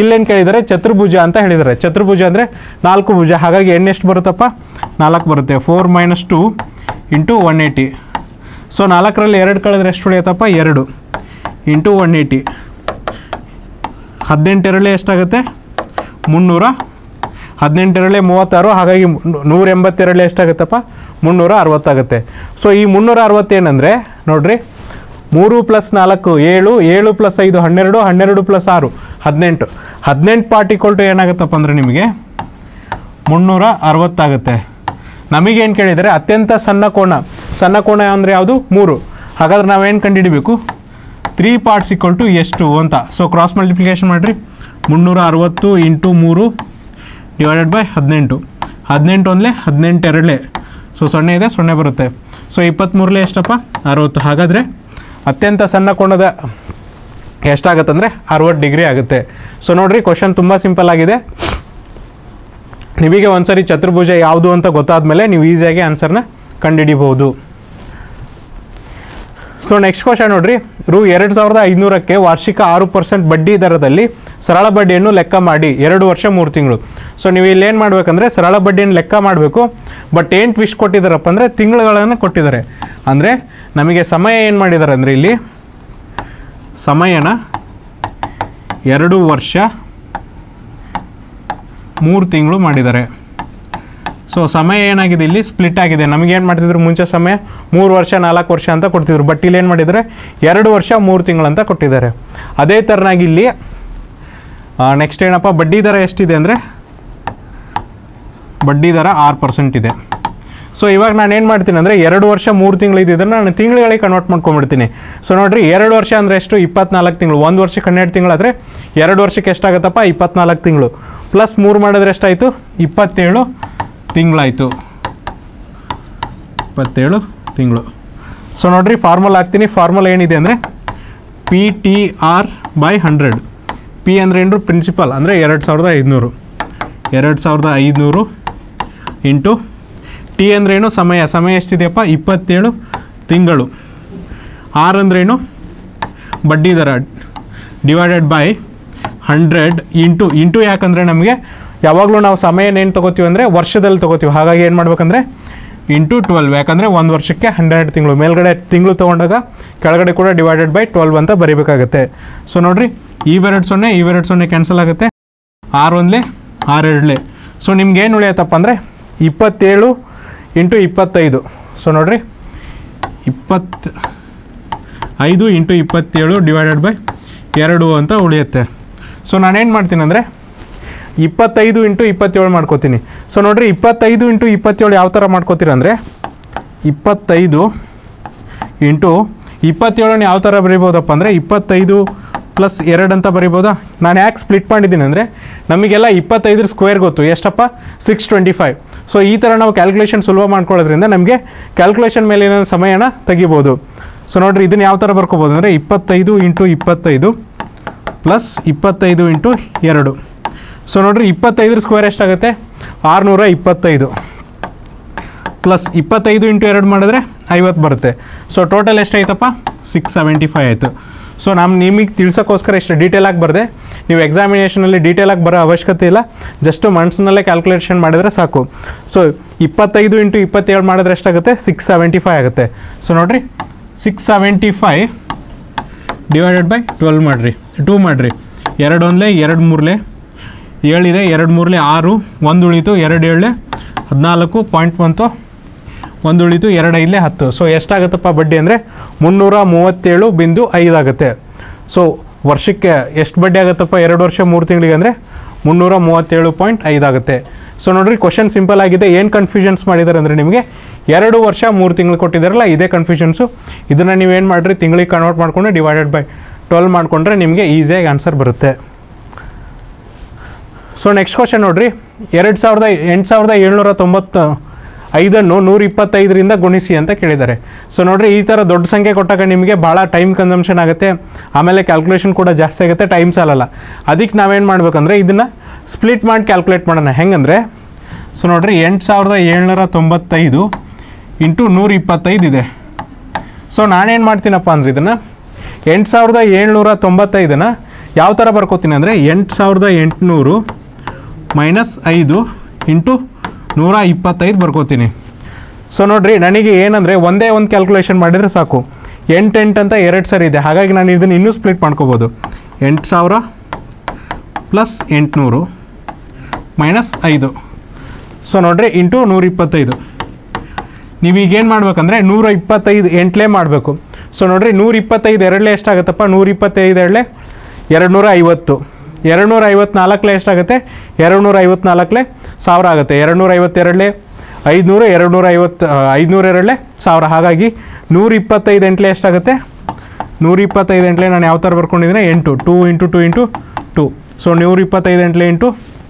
ಇಲ್ಲೇನು ಕೇಳಿದರೆ ಚತುರ್ಭುಜ ಅಂತ ಹೇಳಿದ್ದಾರೆ. ಚತುರ್ಭುಜ ಅಂದರೆ ನಾಲ್ಕು ಭುಜ. ಹಾಗಾಗಿ ಎಣ್ಣೆ ಎಷ್ಟು ಬರುತ್ತಪ್ಪ? ನಾಲ್ಕು ಬರುತ್ತೆ. Four minus two into one eighty so ನಾಲ್ಕರಲ್ಲಿ ಎರಡು ಕಳೆದ್ರೆ ಎಷ್ಟು ಉಳಿಯುತ್ತಪ್ಪ? ಎರಡು ಇಂಟು ಒನ್ ಏಯ್ಟಿ ಹದಿನೆಂಟರಲ್ಲೇ ಎಷ್ಟಾಗುತ್ತೆ? ಮುನ್ನೂರ ಹದಿನೆಂಟರಲ್ಲೇ ಮೂವತ್ತಾರು. ಹಾಗಾಗಿ ನೂರ ಎಂಬತ್ತೆರಡಲ್ಲಿ ಎಷ್ಟಾಗುತ್ತಪ್ಪ? ಮುನ್ನೂರ ಅರವತ್ತಾಗುತ್ತೆ. ಸೊ ಈ ಮುನ್ನೂರ ಅರವತ್ತೇನೆಂದರೆ ನೋಡ್ರಿ ಮೂರು ಪ್ಲಸ್ ನಾಲ್ಕು ಏಳು ಏಳು ಪ್ಲಸ್ ಐದು ಹನ್ನೆರಡು ಹನ್ನೆರಡು ಪ್ಲಸ್ ಆರು, ಹದಿನೆಂಟು. ಹದಿನೆಂಟು ಪಾರ್ಟ್ ಈಕ್ವಲ್ ಟು ಏನಾಗುತ್ತಪ್ಪ ಅಂದರೆ ನಿಮಗೆ? ಮುನ್ನೂರ ಅರವತ್ತಾಗುತ್ತೆ. ನಮಗೇನು ಕೇಳಿದರೆ ಅತ್ಯಂತ ಸಣ್ಣ ಕೋಣ ಸಣ್ಣ ಕೋಣ ಅಂದರೆ ಯಾವುದು? ಮೂರು. ಹಾಗಾದ್ರೆ ನಾವೇನು ಕಂಡುಹಿಡಬೇಕು? ತ್ರೀ ಪಾರ್ಟ್ಸ್ ಈಕ್ವಲ್ ಟು ಎಷ್ಟು ಅಂತ. ಸೊ ಕ್ರಾಸ್ ಮಲ್ಟಿಪ್ಲಿಕೇಶನ್ ಮಾಡಿರಿ. ಮುನ್ನೂರ ಅರವತ್ತು ಇಂಟು ಮೂರು ಡಿವೈಡೆಡ್ ಬೈ ಹದಿನೆಂಟು. ಹದಿನೆಂಟು ಒಂದಲೇ ಹದಿನೆಂಟು ಎರಡಲೇ. ಸೊ ಸೊನ್ನೆ ಇದೆ, ಸೊನ್ನೆ ಬರುತ್ತೆ. ಸೊ ಇಪ್ಪತ್ತ್ಮೂರಲೇ ಎಷ್ಟಪ್ಪ? ಅರವತ್ತು. ಹಾಗಾದರೆ ಅತ್ಯಂತ ಸಣ್ಣ ಕೋಣದ ಎಷ್ಟಾಗುತ್ತೆ ಅಂದರೆ ಅರವತ್ತು ಡಿಗ್ರಿ ಆಗುತ್ತೆ. ಸೊ ನೋಡಿರಿ ಕ್ವಶನ್ ತುಂಬ ಸಿಂಪಲ್ ಆಗಿದೆ. ನಿಮಗೆ ಒಂದ್ಸರಿ ಚತುರ್ಭುಜ ಯಾವುದು ಅಂತ ಗೊತ್ತಾದ್ಮೇಲೆ ನೀವು ಈಸಿಯಾಗಿ ಆನ್ಸರ್ನ ಕಂಡುಹಿಡಿಬಹುದು. ಸೊ ನೆಕ್ಸ್ಟ್ ಕ್ವಶನ್ ನೋಡ್ರಿ, ರು ಎರಡು ಸಾವಿರದ ಐನೂರಕ್ಕೆ ವಾರ್ಷಿಕ ಆರು ಪರ್ಸೆಂಟ್ ಬಡ್ಡಿ ದರದಲ್ಲಿ ಸರಳ ಬಡ್ಡಿಯನ್ನು ಲೆಕ್ಕ ಮಾಡಿ. ಎರಡು ವರ್ಷ, ಮೂರು ತಿಂಗಳು. ಸೊ ನೀವು ಇಲ್ಲಿ ಏನು ಮಾಡಬೇಕಂದ್ರೆ ಸರಳ ಬಡ್ಡಿಯನ್ನು ಲೆಕ್ಕ ಮಾಡಬೇಕು ಬಟ್ ಏನು ಟ್ವಿಸ್ಟ್ ಕೊಟ್ಟಿದ್ದಾರಪ್ಪ ಅಂದರೆ ತಿಂಗಳುಗಳನ್ನು ಕೊಟ್ಟಿದ್ದಾರೆ. ಅಂದರೆ ನಮಗೆ ಸಮಯ ಏನು ಮಾಡಿದ್ದಾರೆ ಅಂದರೆ ಇಲ್ಲಿ ಸಮಯನ ಎರಡು ವರ್ಷ ಮೂರು ತಿಂಗಳು ಮಾಡಿದ್ದಾರೆ. ಸೊ ಸಮಯ ಏನಾಗಿದೆ ಇಲ್ಲಿ? ಸ್ಪ್ಲಿಟ್ ಆಗಿದೆ. ನಮಗೇನು ಮಾಡ್ತಿದ್ರು? ಮುಂಚೆ ಸಮಯ ಮೂರು ವರ್ಷ, ನಾಲ್ಕು ವರ್ಷ ಅಂತ ಕೊಡ್ತಿದ್ರು. ಬಟ್ ಇಲ್ಲಿ ಏನು ಮಾಡಿದ್ದಾರೆ? ಎರಡು ವರ್ಷ, ಮೂರು ತಿಂಗಳು ಅಂತ ಕೊಟ್ಟಿದ್ದಾರೆ. ಅದೇ ಥರನಾಗಿ ಇಲ್ಲಿ ನೆಕ್ಸ್ಟ್ ಏನಪ್ಪ? ಬಡ್ಡಿ ದರ ಎಷ್ಟಿದೆ ಅಂದರೆ ಬಡ್ಡಿ ದರ ಆರು ಪರ್ಸೆಂಟ್ ಇದೆ. ಸೊ ಇವಾಗ ನಾನು ಏನು ಮಾಡ್ತೀನಿ ಅಂದರೆ ಎರಡು ವರ್ಷ, ಮೂರು ತಿಂಗಳು ಇದ್ದಿದ್ದನ್ನು ನಾನು ತಿಂಗಳಿಗೆ ಕನ್ವರ್ಟ್ ಮಾಡ್ಕೊಂಬಿಡ್ತೀನಿ ಸೊ ನೋಡಿರಿ, ಎರಡು ವರ್ಷ ಅಂದರೆ ಎಷ್ಟು? ಇಪ್ಪತ್ನಾಲ್ಕು ತಿಂಗಳು. ಒಂದು ವರ್ಷಕ್ಕೆ ಹನ್ನೆರಡು ತಿಂಗಳಾದರೆ ಎರಡು ವರ್ಷಕ್ಕೆ ಎಷ್ಟಾಗುತ್ತಪ್ಪ? ಇಪ್ಪತ್ನಾಲ್ಕು ತಿಂಗಳು. ಪ್ಲಸ್ ಮೂರು ಮಾಡಿದ್ರೆ ಎಷ್ಟಾಯಿತು? ಇಪ್ಪತ್ತೇಳು ತಿಂಗಳಾಯಿತು. ಇಪ್ಪತ್ತೇಳು ತಿಂಗಳು. ಸೊ ನೋಡಿರಿ ಫಾರ್ಮಲ್ ಹಾಕ್ತೀನಿ. ಫಾರ್ಮಲ್ ಏನಿದೆ ಅಂದರೆ P T R by hundred P ಅಂದರೆ ಏನು ಪ್ರಿನ್ಸಿಪಲ್ ಅಂದರೆ ಎರಡು ಸಾವಿರದ ಐದುನೂರು. ಎರಡು ಸಾವಿರದ ಐದುನೂರು ಇಂಟು ಟಿ ಅಂದ್ರೇನು ಸಮಯ. ಸಮಯ ಎಷ್ಟಿದೆಯಪ್ಪ? ಇಪ್ಪತ್ತೇಳು ತಿಂಗಳು. ಆರ್ ಅಂದ್ರೇನು ಬಡ್ಡಿ ದರ divided by hundred into into ಯಾಕಂದರೆ ನಮಗೆ ಯಾವಾಗಲೂ ನಾವು ಸಮಯನ ಏನು ತೊಗೋತೀವಿ ಅಂದರೆ ವರ್ಷದಲ್ಲಿ ತೊಗೋತೀವಿ. ಹಾಗಾಗಿ ಏನು ಮಾಡ್ಬೇಕಂದ್ರೆ ಇಂಟು ಟ್ವೆಲ್ವ್ ಯಾಕಂದರೆ ಒಂದು ವರ್ಷಕ್ಕೆ ಹಂಡ್ರೆಡ್ ತಿಂಗಳು. ಮೇಲ್ಗಡೆ ತಿಂಗಳು ತೊಗೊಂಡಾಗ ಕೆಳಗಡೆ ಕೂಡ ಡಿವೈಡೆಡ್ ಬೈ ಟ್ವೆಲ್ವ್ ಅಂತ ಬರೀಬೇಕಾಗತ್ತೆ. ಸೊ ನೋಡಿರಿ ಇವೆರಡು ಸೊನ್ನೆ ಇವೆರಡು ಸೊನ್ನೆ ಕ್ಯಾನ್ಸಲ್ ಆಗುತ್ತೆ. ಆರು ಒಂದಲೇ, ಆರು ಎರಡ್ಲೇ. ಸೊ ನಿಮ್ಗೆ ಏನು ಉಳಿಯತ್ತಪ್ಪ ಅಂದರೆ ಇಪ್ಪತ್ತೇಳು ಇಂಟು ಇಪ್ಪತ್ತೈದು. ಸೊ ನೋಡಿರಿ. ಇಪ್ಪತ್ತು ಐದು ಇಂಟು ಇಪ್ಪತ್ತೇಳು ಡಿವೈಡೆಡ್ ಬೈ ಎರಡು ಅಂತ ಉಳಿಯುತ್ತೆ. ಸೊ ನಾನೇನು ಮಾಡ್ತೀನಿ ಅಂದರೆ ಇಪ್ಪತ್ತೈದು ಇಂಟು ಇಪ್ಪತ್ತೇಳು ಮಾಡ್ಕೋತೀನಿ. ಸೊ ನೋಡಿರಿ, ಇಪ್ಪತ್ತೈದು ಇಂಟು ಇಪ್ಪತ್ತೇಳು ಯಾವ ಥರ ಮಾಡ್ಕೋತೀರಂದರೆ ಇಪ್ಪತ್ತೈದು ಇಂಟು ಇಪ್ಪತ್ತೇಳನ್ನ ಯಾವ ಥರ ಬರಿಬೋದಪ್ಪ ಅಂದರೆ ಇಪ್ಪತ್ತೈದು ಪ್ಲಸ್ ಎರಡು ಅಂತ ಬರಿಬೋದಾ? ನಾನು ಯಾಕೆ ಸ್ಪ್ಲಿಟ್ ಮಾಡಿದ್ದೀನಿ ಅಂದರೆ ನಮಗೆಲ್ಲ ಇಪ್ಪತ್ತೈದರ ಸ್ಕ್ವೇರ್ ಗೊತ್ತು. ಎಷ್ಟಪ್ಪ? ಸಿಕ್ಸ್ ಟ್ವೆಂಟಿ ಫೈವ್ ಸೊ ಈ ಥರ ನಾವು ಕ್ಯಾಲ್ಕುಲೇಷನ್ ಸುಲಭ ಮಾಡ್ಕೊಳ್ಳೋದ್ರಿಂದ ನಮಗೆ ಕ್ಯಾಲ್ಕುಲೇಷನ್ ಮೇಲಿನ ಸಮಯನ ತೆಗಿಬೋದು. ಸೊ ನೋಡಿರಿ, ಇದನ್ನು ಯಾವ ಥರ ಬರ್ಕೋಬೋದು ಅಂದರೆ ಇಪ್ಪತ್ತೈದು ಇಂಟು ಇಪ್ಪತ್ತೈದು ಪ್ಲಸ್ ಇಪ್ಪತ್ತೈದು ಇಂಟು ಎರಡು. ಸೊ ನೋಡಿರಿ, ಇಪ್ಪತ್ತೈದರ ಸ್ಕ್ವೇರ್ ಎಷ್ಟಾಗುತ್ತೆ? ಆರುನೂರ ಇಪ್ಪತ್ತೈದು. ಪ್ಲಸ್ ಇಪ್ಪತ್ತೈದು ಇಂಟು ಎರಡು ಮಾಡಿದ್ರೆ ಐವತ್ತು ಬರುತ್ತೆ. ಸೊ ಟೋಟಲ್ ಎಷ್ಟಾಯ್ತಪ್ಪ? ಸಿಕ್ಸ್ ಸೆವೆಂಟಿ ಫೈವ್ ಆಯಿತು. ಸೊ ನಮ್ಮ ನಿಮಗೆ ತಿಳ್ಸೋಕ್ಕೋಸ್ಕರ ಇಷ್ಟು ಆಗಿ ಬರದೆ. ನೀವು ಎಕ್ಸಾಮಿನೇಷನಲ್ಲಿ ಡೀಟೇಲಾಗಿ ಬರೋ ಅವಶ್ಯಕತೆ ಇಲ್ಲ. ಜಸ್ಟು ಮನ್ಸಿನಲ್ಲೇ ಕ್ಯಾಲ್ಕುಲೇಷನ್ ಮಾಡಿದರೆ ಸಾಕು. ಸೊ ಇಪ್ಪತ್ತೈದು ಇಂಟು ಇಪ್ಪತ್ತೇಳು ಮಾಡಿದ್ರೆ ಎಷ್ಟಾಗುತ್ತೆ? ಸಿಕ್ಸ್ ಸೆವೆಂಟಿ ಫೈವ್ ಆಗುತ್ತೆ. ಸೊ ನೋಡಿರಿ. Six seventy five divided by twelve ಮಾಡಿರಿ. ಟೂ ಮಾಡಿರಿ. ಎರಡು ಒಂದಲೇ, ಎರಡು ಮೂರಲೇ. ಏಳಿದೆ ಎರಡು ಮೂರಲೇ, ಆರು. ಒಂದು ಉಳಿತು, ಎರಡು ಏಳು. ಹದಿನಾಲ್ಕು ಪಾಯಿಂಟ್ ಬಂತು ಒಂದು ಉಳಿತು, ಎರಡು ಐದಲೇ, ಹತ್ತು. ಸೊ ಎಷ್ಟಾಗುತ್ತಪ್ಪ ಬಡ್ಡಿ ಅಂದರೆ? ಮುನ್ನೂರ ಮೂವತ್ತೇಳು ಬಿಂದು ಐದಾಗುತ್ತೆ ಸೊ ವರ್ಷಕ್ಕೆ ಎಷ್ಟು ಬಡ್ಡಿ ಆಗುತ್ತಪ್ಪ? ಎರಡು ವರ್ಷ, ಮೂರು ತಿಂಗಳಿಗೆ ಅಂದರೆ ಮುನ್ನೂರ ಮೂವತ್ತೇಳು ಪಾಯಿಂಟ್ ಐದು ಆಗುತ್ತೆ. ಸೊ ನೋಡಿರಿ ಕ್ವಶನ್ ಸಿಂಪಲ್ ಆಗಿದೆ. ಏನು ಕನ್ಫ್ಯೂಷನ್ಸ್ ಮಾಡಿದ್ದಾರೆ ಅಂದರೆ ನಿಮಗೆ ಎರಡು ವರ್ಷ, ಮೂರು ತಿಂಗಳು ಕೊಟ್ಟಿದ್ದಾರಲ್ಲ, ಇದೇ ಕನ್ಫ್ಯೂಷನ್ಸು ಇದನ್ನು ನೀವೇನು ಮಾಡಿರಿ? ತಿಂಗಳಿಗೆ ಕನ್ವರ್ಟ್ ಮಾಡಿಕೊಂಡು ಡಿವೈಡೆಡ್ ಬೈ ಟ್ವೆಲ್ ಮಾಡಿಕೊಂಡ್ರೆ ನಿಮಗೆ ಈಸಿಯಾಗಿ ಆನ್ಸರ್ ಬರುತ್ತೆ. ಸೊ ನೆಕ್ಸ್ಟ್ ಕ್ವಶನ್ ನೋಡಿರಿ. ಎರಡು ಸಾವಿರದ, ಎಂಟು ಸಾವಿರದ ಏಳ್ನೂರ ತೊಂಬತ್ತು ಐದನ್ನು ನೂರ ಇಪ್ಪತ್ತೈದರಿಂದ ಗುಣಿಸಿ ಅಂತ ಕೇಳಿದ್ದಾರೆ. ಸೊ ನೋಡ್ರಿ, ಈ ಥರ ದೊಡ್ಡ ಸಂಖ್ಯೆ ಕೊಟ್ಟಾಗ ನಿಮಗೆ ಭಾಳ ಟೈಮ್ ಕನ್ಸಂಪ್ಷನ್ ಆಗುತ್ತೆ. ಆಮೇಲೆ ಕ್ಯಾಲ್ಕುಲೇಷನ್ ಕೂಡ ಜಾಸ್ತಿ ಆಗುತ್ತೆ ಟೈಮ್ ಸಾಲಲ್ಲ. ಅದಕ್ಕೆ ನಾವೇನು ಮಾಡ್ಬೇಕಂದ್ರೆ ಇದನ್ನು ಸ್ಪ್ಲಿಟ್ ಮಾಡಿ ಕ್ಯಾಲ್ಕುಲೇಟ್ ಮಾಡೋಣ. ಹೆಂಗಂದರೆ ಸೊ ನೋಡ್ರಿ ಎಂಟು ಸಾವಿರದ ಏಳ್ನೂರ ತೊಂಬತ್ತೈದು ಇಂಟು ನೂರ ಇಪ್ಪತ್ತೈದು ಇದೆ. ಸೊ ನಾನೇನು ಮಾಡ್ತೀನಪ್ಪ ಅಂದ್ರೆ ಇದನ್ನು ಎಂಟು ಸಾವಿರದ ಏಳ್ನೂರ ತೊಂಬತ್ತೈದನ್ನು ಯಾವ ಥರ ಬರ್ಕೋತೀನಿ ಅಂದರೆ ಎಂಟು ಸಾವಿರದ ಎಂಟುನೂರು ಮೈನಸ್ ಐದು ಇಂಟು ನೂರ ಇಪ್ಪತ್ತೈದು ಬರ್ಕೋತೀನಿ. ಸೊ ನೋಡಿರಿ, ನನಗೆ ಏನಂದರೆ ಒಂದೇ ಒಂದು ಕ್ಯಾಲ್ಕುಲೇಷನ್ ಮಾಡಿದರೆ ಸಾಕು. ಎಂಟೆಂಟು ಎಂಟು ಅಂತ ಎರಡು ಸರಿ ಇದೆ. ಹಾಗಾಗಿ ನಾನು ಇದನ್ನು ಇನ್ನೂ ಸ್ಪ್ಲಿಟ್ ಮಾಡ್ಕೋಬೋದು. ಎಂಟು ಸಾವಿರ ಪ್ಲಸ್ ಎಂಟುನೂರು ಮೈನಸ್ ಐದು. ಸೊ ನೋಡಿರಿ, ಇಂಟು ನೂರ ಇಪ್ಪತ್ತೈದು ನೀವೀಗೇನು ಮಾಡಬೇಕಂದ್ರೆ ನೂರ ಇಪ್ಪತ್ತೈದು ಎಂಟ್ಲೇ ಮಾಡಬೇಕು. ಸೊ ನೋಡಿರಿ ನೂರ ಇಪ್ಪತ್ತೈದು ಎರಡಲೇ ಎಷ್ಟಾಗುತ್ತಪ್ಪ? ನೂರ ಇಪ್ಪತ್ತೈದು ಎರಡಲೇ ಎರಡು ನೂರ ಐವತ್ತು ಎರಡು ನೂರ ಐವತ್ನಾಲ್ಕಲೆ ಎಷ್ಟಾಗುತ್ತೆ? ಎರಡು ನೂರ ಐವತ್ನಾಲ್ಕಲೆ ಸಾವಿರ ಆಗುತ್ತೆ. ಎರಡು ನೂರ ಐವತ್ತೆರಡಲೆ ಐದುನೂರು ಎರಡು ನೂರ ಐವತ್ತು ಐದುನೂರ ಎರಡಲೆ ಸಾವಿರ. ಹಾಗಾಗಿ ನೂರ ಇಪ್ಪತ್ತೈದು ಎಂಟ್ಲೆ ಎಷ್ಟಾಗುತ್ತೆ? ನೂರ ಇಪ್ಪತ್ತೈದು ಎಂಟ್ಲೆ ನಾನು ಯಾವ ಥರ ಬರ್ಕೊಂಡಿದ್ದೀನಿ? ಎಂಟು. Two into two into two. So ನೂರ ಇಪ್ಪತ್ತೈದು ಎಂಟ್ಲೆ ಇಂಟು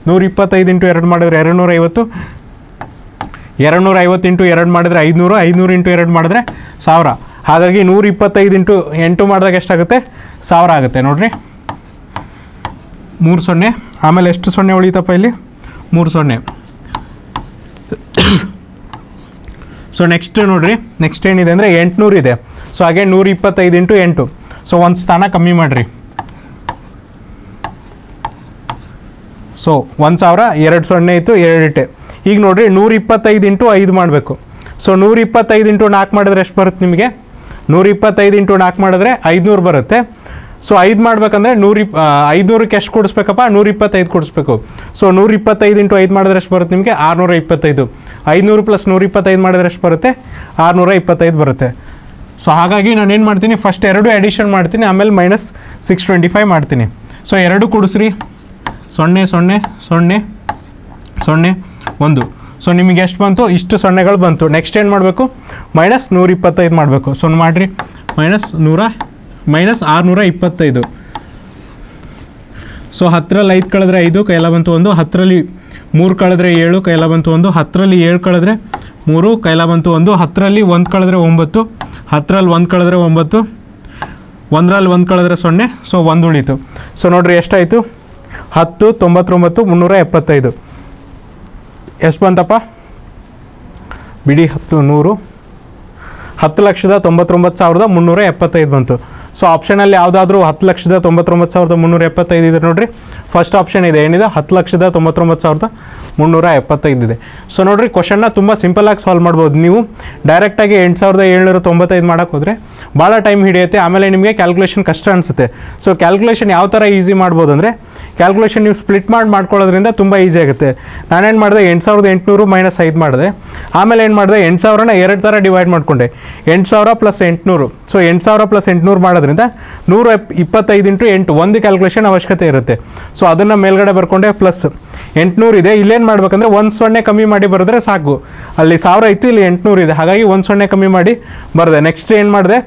ನೂರ ಇಪ್ಪತ್ತೈದು ಇಂಟು ಎರಡು ಮಾಡಿದ್ರೆ ಎರಡು ನೂರ ಐವತ್ತು ಎರಡು ನೂರ ಐವತ್ತು ಇಂಟು ಎರಡು ಮಾಡಿದ್ರೆ ಐದುನೂರು ಐದುನೂರು ಇಂಟು ಎರಡು ಮಾಡಿದ್ರೆ ಸಾವಿರ. ಹಾಗಾಗಿ ನೂರ ಇಪ್ಪತ್ತೈದು ಇಂಟು ಎಂಟು ಮಾಡಿದಾಗ ಎಷ್ಟಾಗುತ್ತೆ? ಸಾವಿರ ಆಗುತ್ತೆ. ನೋಡ್ರಿ. ಮೂರು ಸೊನ್ನೆ. ಆಮೇಲೆ ಎಷ್ಟು ಸೊನ್ನೆ ಉಳಿತಪ್ಪ ಇಲ್ಲಿ? ಮೂರು ಸೊನ್ನೆ. ಸೊ ನೆಕ್ಸ್ಟ್ ನೋಡಿರಿ. ನೆಕ್ಸ್ಟ್ ಏನಿದೆ ಅಂದರೆ ಎಂಟುನೂರು ಇದೆ. ಸೊ ಹಾಗೆ ನೂರ ಇಪ್ಪತ್ತೈದು ಇಂಟು ಎಂಟು. ಸೊ ಒಂದು ಸ್ಥಾನ ಕಮ್ಮಿ ಮಾಡಿರಿ. ಸೊ ಒಂದು ಸಾವಿರ, ಎರಡು ಸೊನ್ನೆ ಇತ್ತು, ಎರಡು ಇಟ್ಟೆ. ಈಗ ನೋಡಿರಿ, ನೂರ ಇಪ್ಪತ್ತೈದು ಇಂಟು ಐದು ಮಾಡಬೇಕು. ಸೊ ನೂರ ಇಪ್ಪತ್ತೈದು ಇಂಟು ನಾಲ್ಕು ಮಾಡಿದ್ರೆ ಎಷ್ಟು ಬರುತ್ತೆ ನಿಮಗೆ? ನೂರ ಇಪ್ಪತ್ತೈದು ಇಂಟು ನಾಲ್ಕು ಮಾಡಿದ್ರೆ ಐದುನೂರು ಬರುತ್ತೆ. ಸೊ ಐದು ಮಾಡ್ಬೇಕಂದ್ರೆ ನೂರ ಇಪ್ ಐದುನೂರಕ್ಕೆ ಎಷ್ಟು ಕೊಡಿಸ್ಬೇಕಪ್ಪ ನೂರ ಇಪ್ಪತ್ತೈದು ಕೊಡಿಸ್ಬೇಕು. ಸೊ ನೂರ ಇಪ್ಪತ್ತೈದು ಇಂಟು ಐದು ಮಾಡಿದ್ರೆ ಎಷ್ಟು ಬರುತ್ತೆ ನಿಮಗೆ? ಆರುನೂರ ಇಪ್ಪತ್ತೈದು ಐದುನೂರು ಪ್ಲಸ್ ನೂರ ಇಪ್ಪತ್ತೈದು ಮಾಡಿದ್ರೆ ಎಷ್ಟು ಬರುತ್ತೆ? ಆರುನೂರ ಇಪ್ಪತ್ತೈದು ಬರುತ್ತೆ. ಸೊ ಹಾಗಾಗಿ ನಾನು ಏನು ಮಾಡ್ತೀನಿ? ಫಸ್ಟ್ ಎರಡು ಎಡಿಷನ್ ಮಾಡ್ತೀನಿ, ಆಮೇಲೆ ಮೈನಸ್ ಸಿಕ್ಸ್ ಟ್ವೆಂಟಿ ಫೈವ್ ಮಾಡ್ತೀನಿ. ಸೊ ಎರಡು ಕೊಡಿಸ್ರಿ. ಸೊನ್ನೆ ಸೊನ್ನೆ ಸೊನ್ನೆ ಸೊನ್ನೆ, ಒಂದು. ಸೊ ನಿಮಗೆ ಎಷ್ಟು ಬಂತು? ಇಷ್ಟು ಸೊನ್ನೆಗಳು ಬಂತು. ನೆಕ್ಸ್ಟ್ ಏನು ಮಾಡಬೇಕು? ಮೈನಸ್ ನೂರ ಇಪ್ಪತ್ತೈದು ಮಾಡಬೇಕು. ಸೊನ್ನೆ ಮಾಡಿರಿ. ಮೈನಸ್ ನೂರ ಮೈನಸ್ ಆರುನೂರ ಇಪ್ಪತ್ತೈದು. ಸೊ ಹತ್ತರಲ್ಲಿ ಐದು ಕಳೆದ್ರೆ ಐದು ಕೈಲ ಬಂತು ಒಂದು, ಹತ್ತರಲ್ಲಿ ಮೂರು ಕಳೆದ್ರೆ ಏಳು ಕೈಲ ಬಂತು ಒಂದು, ಹತ್ತರಲ್ಲಿ ಏಳು ಕಳೆದ್ರೆ ಮೂರು ಕೈಲ ಬಂತು ಒಂದು, ಹತ್ತರಲ್ಲಿ ಒಂದು ಕಳೆದ್ರೆ ಒಂಬತ್ತು, ಹತ್ತರಲ್ಲಿ ಒಂದು ಕಳೆದ್ರೆ ಒಂಬತ್ತು, ಒಂದರಲ್ಲಿ ಒಂದು ಕಳೆದ್ರೆ ಸೊನ್ನೆ ಸೊ ಒಂದು ಉಳಿತು. ಸೊ ನೋಡ್ರಿ ಎಷ್ಟಾಯಿತು? ಹತ್ತು, ತೊಂಬತ್ತೊಂಬತ್ತು, ಮುನ್ನೂರ ಎಪ್ಪತ್ತೈದು. ಎಷ್ಟು ಬಂತಪ್ಪ? ಬಿಡಿ ಹತ್ತು ನೂರು. ಹತ್ತು ಲಕ್ಷದ ತೊಂಬತ್ತೊಂಬತ್ತು ಸಾವಿರದ ಮುನ್ನೂರ ಎಪ್ಪತ್ತೈದು ಬಂತು. ಸೊ ಆಪ್ಷನಲ್ಲಿ ಯಾವುದಾದ್ರೂ ಹತ್ತು ಲಕ್ಷದ ತೊಂಬತ್ತೊಂಬತ್ತು ಸಾವಿರದ ಮುನ್ನೂರ ಎಪ್ಪತ್ತೈದು ಇದೆ ನೋಡಿರಿ. ಫಸ್ಟ್ ಆಪ್ಷನ್ ಇದೆ, ಏನಿದೆ? ಹತ್ತು ಲಕ್ಷದ ತೊಂಬತ್ತೊಂಬತ್ತು ಸಾವಿರದ ಮುನ್ನೂರ ಎಪ್ಪತ್ತೈದು ಇದೆ. ಸೊ ನೋಡಿರಿ ಕ್ವಶನ್ನ ತುಂಬ ಸಿಂಪಲಾಗಿ ಸಾಲ್ವ್ ಮಾಡ್ಬೋದು ನೀವು. ಡೈರೆಕ್ಟಾಗಿ ಎಂಟು ಸಾವಿರದ ಏಳ್ನೂರ ತೊಂಬತ್ತೈದು ಮಾಡೋಕೆ ಹೋದರೆ ಭಾಳ ಟೈಮ್ ಹಿಡಿಯುತ್ತೆ. ಆಮೇಲೆ ನಿಮಗೆ ಕ್ಯಾಲ್ಕುಲೇಷನ್ ಕಷ್ಟ ಅನಿಸುತ್ತೆ. ಸೊ ಕ್ಯಾಲ್ಕುಲೇಷನ್ ಯಾವ ಥರ ಈಸಿ ಮಾಡ್ಬೋದು ಅಂದರೆ ಕ್ಯಾಲ್ಕುಲೇಷನ್ ನೀವು ಸ್ಪ್ಲಿಟ್ ಮಾಡಿ, ಮಾಡ್ಕೊಳ್ಳೋದ್ರಿಂದ ತುಂಬ ಈಸಿ ಆಗುತ್ತೆ. ನಾನೇನು ಮಾಡಿದೆ, ಎಂಟು ಸಾವಿರದ ಎಂಟುನೂರು ಮೈನಸ್ ಐದು ಮಾಡಿದೆ. ಆಮೇಲೆ ಏನು ಮಾಡಿದೆ, ಎಂಟು ಸಾವಿರನ ಎರಡು ಥರ ಡಿವೈಡ್ ಮಾಡಿಕೊಂಡೆ. ಎಂಟು ಸಾವಿರ ಪ್ಲಸ್ ಎಂಟುನೂರು. ಸೊ ಎಂಟು ಸಾವಿರ ಪ್ಲಸ್ ಎಂಟುನೂರು ಮಾಡೋದ್ರಿಂದ ನೂರ ಇಪ್ಪತ್ತೈದು ಇಂಟು ಎಂಟು, ಒಂದು ಕ್ಯಾಲ್ಕುಲೇಷನ್ ಅವಶ್ಯಕತೆ ಇರುತ್ತೆ. ಸೊ ಅದನ್ನು ಮೇಲ್ಗಡೆ ಬರ್ಕೊಂಡೆ ಪ್ಲಸ್ ಎಂಟುನೂರು ಇದೆ. ಇಲ್ಲೇನು ಮಾಡ್ಬೇಕಂದ್ರೆ ಒಂದು ಸೊನ್ನೆ ಕಮ್ಮಿ ಮಾಡಿ ಬರೆದ್ರೆ ಸಾಕು. ಅಲ್ಲಿ ಸಾವಿರ ಇತ್ತು, ಇಲ್ಲಿ ಎಂಟುನೂರು ಇದೆ. ಹಾಗಾಗಿ ಒಂದು ಸೊನ್ನೆ ಕಮ್ಮಿ ಮಾಡಿ ಬರೆದೆ. ನೆಕ್ಸ್ಟ್ ಏನು ಮಾಡಿದೆ,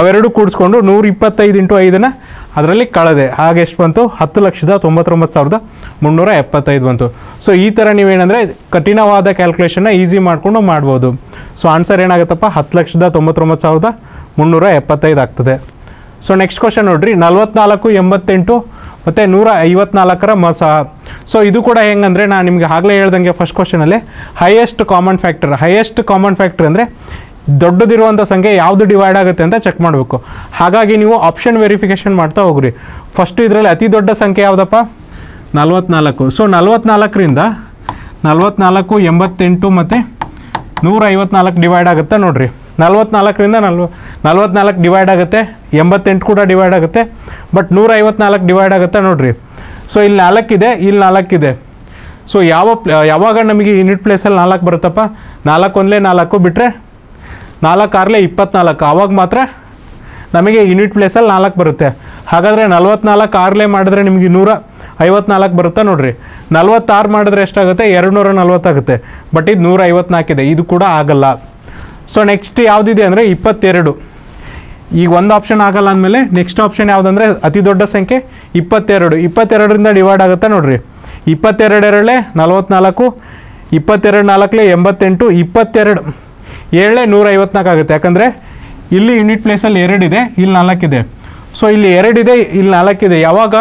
ಅವೆರಡು ಕೂಡಿಸ್ಕೊಂಡು ನೂರ ಇಪ್ಪತ್ತೈದು ಇಂಟು ಐದನ್ನು ಅದರಲ್ಲಿ ಕಳೆದೆ. ಹಾಗೆ ಎಷ್ಟು ಬಂತು? ಹತ್ತು ಲಕ್ಷದ ತೊಂಬತ್ತೊಂಬತ್ತು ಸಾವಿರದ ಮುನ್ನೂರ ಎಪ್ಪತ್ತೈದು ಬಂತು. ಸೊ ಈ ಥರ ನೀವೇನಂದರೆ ಕಠಿಣವಾದ ಕ್ಯಾಲ್ಕುಲೇಷನ್ನ ಈಸಿ ಮಾಡಿಕೊಂಡು ಮಾಡ್ಬೋದು. ಸೊ ಆನ್ಸರ್ ಏನಾಗುತ್ತಪ್ಪ? ಹತ್ತು ಲಕ್ಷದ ತೊಂಬತ್ತೊಂಬತ್ತು ಸಾವಿರದ ಮುನ್ನೂರ ಎಪ್ಪತ್ತೈದು ಆಗ್ತದೆ. ಸೊ ನೆಕ್ಸ್ಟ್ ಕ್ವಶನ್ ನೋಡ್ರಿ. ನಲ್ವತ್ನಾಲ್ಕು, ಎಂಬತ್ತೆಂಟು, ಮತ್ತು ನೂರ ಐವತ್ನಾಲ್ಕರ ಮಸ. ಸೊ ಇದು ಕೂಡ ಹೆಂಗಂದರೆ ನಾನು ನಿಮಗೆ ಆಗಲೇ ಹೇಳ್ದಂಗೆ first ಕ್ವಶನಲ್ಲಿ highest common factor highest common factor ಅಂದರೆ ದೊಡ್ಡದಿರುವಂಥ ಸಂಖ್ಯೆ ಯಾವುದು ಡಿವೈಡ್ ಆಗುತ್ತೆ ಅಂತ ಚೆಕ್ ಮಾಡಬೇಕು. ಹಾಗಾಗಿ ನೀವು ಆಪ್ಷನ್ ವೆರಿಫಿಕೇಷನ್ ಮಾಡ್ತಾ ಹೋಗ್ರಿ. ಫಸ್ಟು ಇದರಲ್ಲಿ ಅತಿ ದೊಡ್ಡ ಸಂಖ್ಯೆ ಯಾವುದಪ್ಪ? ನಲ್ವತ್ನಾಲ್ಕು. ಸೊ ನಲ್ವತ್ನಾಲ್ಕರಿಂದ ನಲ್ವತ್ನಾಲ್ಕು, ಎಂಬತ್ತೆಂಟು ಮತ್ತು ನೂರ ಐವತ್ನಾಲ್ಕು ಡಿವೈಡ್ ಆಗುತ್ತೆ ನೋಡಿರಿ. ನಲ್ವತ್ನಾಲ್ಕರಿಂದ ನಲ್ವ, ನಲ್ವತ್ನಾಲ್ಕು ಡಿವೈಡ್ ಆಗುತ್ತೆ, ಎಂಬತ್ತೆಂಟು ಕೂಡ ಡಿವೈಡ್ ಆಗುತ್ತೆ ಬಟ್ ನೂರ ಐವತ್ನಾಲ್ಕು ಡಿವೈಡ್ ಆಗುತ್ತೆ ನೋಡಿರಿ. ಸೊ ಇಲ್ಲಿ ನಾಲ್ಕಿದೆ ಇಲ್ಲಿ ನಾಲ್ಕಿದೆ. ಸೊ ಯಾವ, ಯಾವಾಗ ನಮಗೆ ಯೂನಿಟ್ ಪ್ಲೇಸಲ್ಲಿ ನಾಲ್ಕು ಬರುತ್ತಪ್ಪ? ನಾಲ್ಕು ಒಂದಲೇ ನಾಲ್ಕು ಬಿಟ್ಟರೆ ನಾಲ್ಕು ಆರಲೇ ಇಪ್ಪತ್ನಾಲ್ಕು. ಆವಾಗ ಮಾತ್ರ ನಮಗೆ ಯೂನಿಟ್ ಪ್ಲೇಸಲ್ಲಿ ನಾಲ್ಕು ಬರುತ್ತೆ. ಹಾಗಾದರೆ ನಲ್ವತ್ನಾಲ್ಕು ಆರ್ಲೆ ಮಾಡಿದ್ರೆ ನಿಮಗೆ ನೂರ ಐವತ್ನಾಲ್ಕು ಬರುತ್ತಾ ನೋಡಿರಿ. ನಲ್ವತ್ತಾರು ಮಾಡಿದ್ರೆ ಎಷ್ಟಾಗುತ್ತೆ? ಎರಡು ನೂರ ನಲ್ವತ್ತಾಗುತ್ತೆ ಬಟ್ ಇದು ನೂರ ಐವತ್ನಾಲ್ಕಿದೆ ಇದು. ಕೂಡ ಆಗಲ್ಲ. ಸೊ ನೆಕ್ಸ್ಟ್ ಯಾವುದಿದೆ ಅಂದರೆ ಇಪ್ಪತ್ತೆರಡು. ಈಗ ಒಂದು ಆಪ್ಷನ್ ಆಗಲ್ಲ ಅಂದಮೇಲೆ ನೆಕ್ಸ್ಟ್ ಆಪ್ಷನ್ ಯಾವುದಂದ್ರೆ ಅತಿ ದೊಡ್ಡ ಸಂಖ್ಯೆ ಇಪ್ಪತ್ತೆರಡು. ಇಪ್ಪತ್ತೆರಡರಿಂದ ಡಿವೈಡ್ ಆಗುತ್ತೆ ನೋಡಿರಿ. ಇಪ್ಪತ್ತೆರಡರಲ್ಲೇ ನಲ್ವತ್ನಾಲ್ಕು, ಇಪ್ಪತ್ತೆರಡು ನಾಲ್ಕಲೇ ಎಂಬತ್ತೆಂಟು, ಇಪ್ಪತ್ತೆರಡು ಏಳೇ ನೂರ ಐವತ್ನಾಲ್ಕು ಆಗುತ್ತೆ. ಯಾಕಂದರೆ ಇಲ್ಲಿ ಯೂನಿಟ್ ಪ್ಲೇಸಲ್ಲಿ ಎರಡಿದೆ, ಇಲ್ಲಿ ನಾಲ್ಕಿದೆ. ಸೊ ಇಲ್ಲಿ ಎರಡಿದೆ, ಇಲ್ಲಿ ನಾಲ್ಕಿದೆ. ಯಾವಾಗ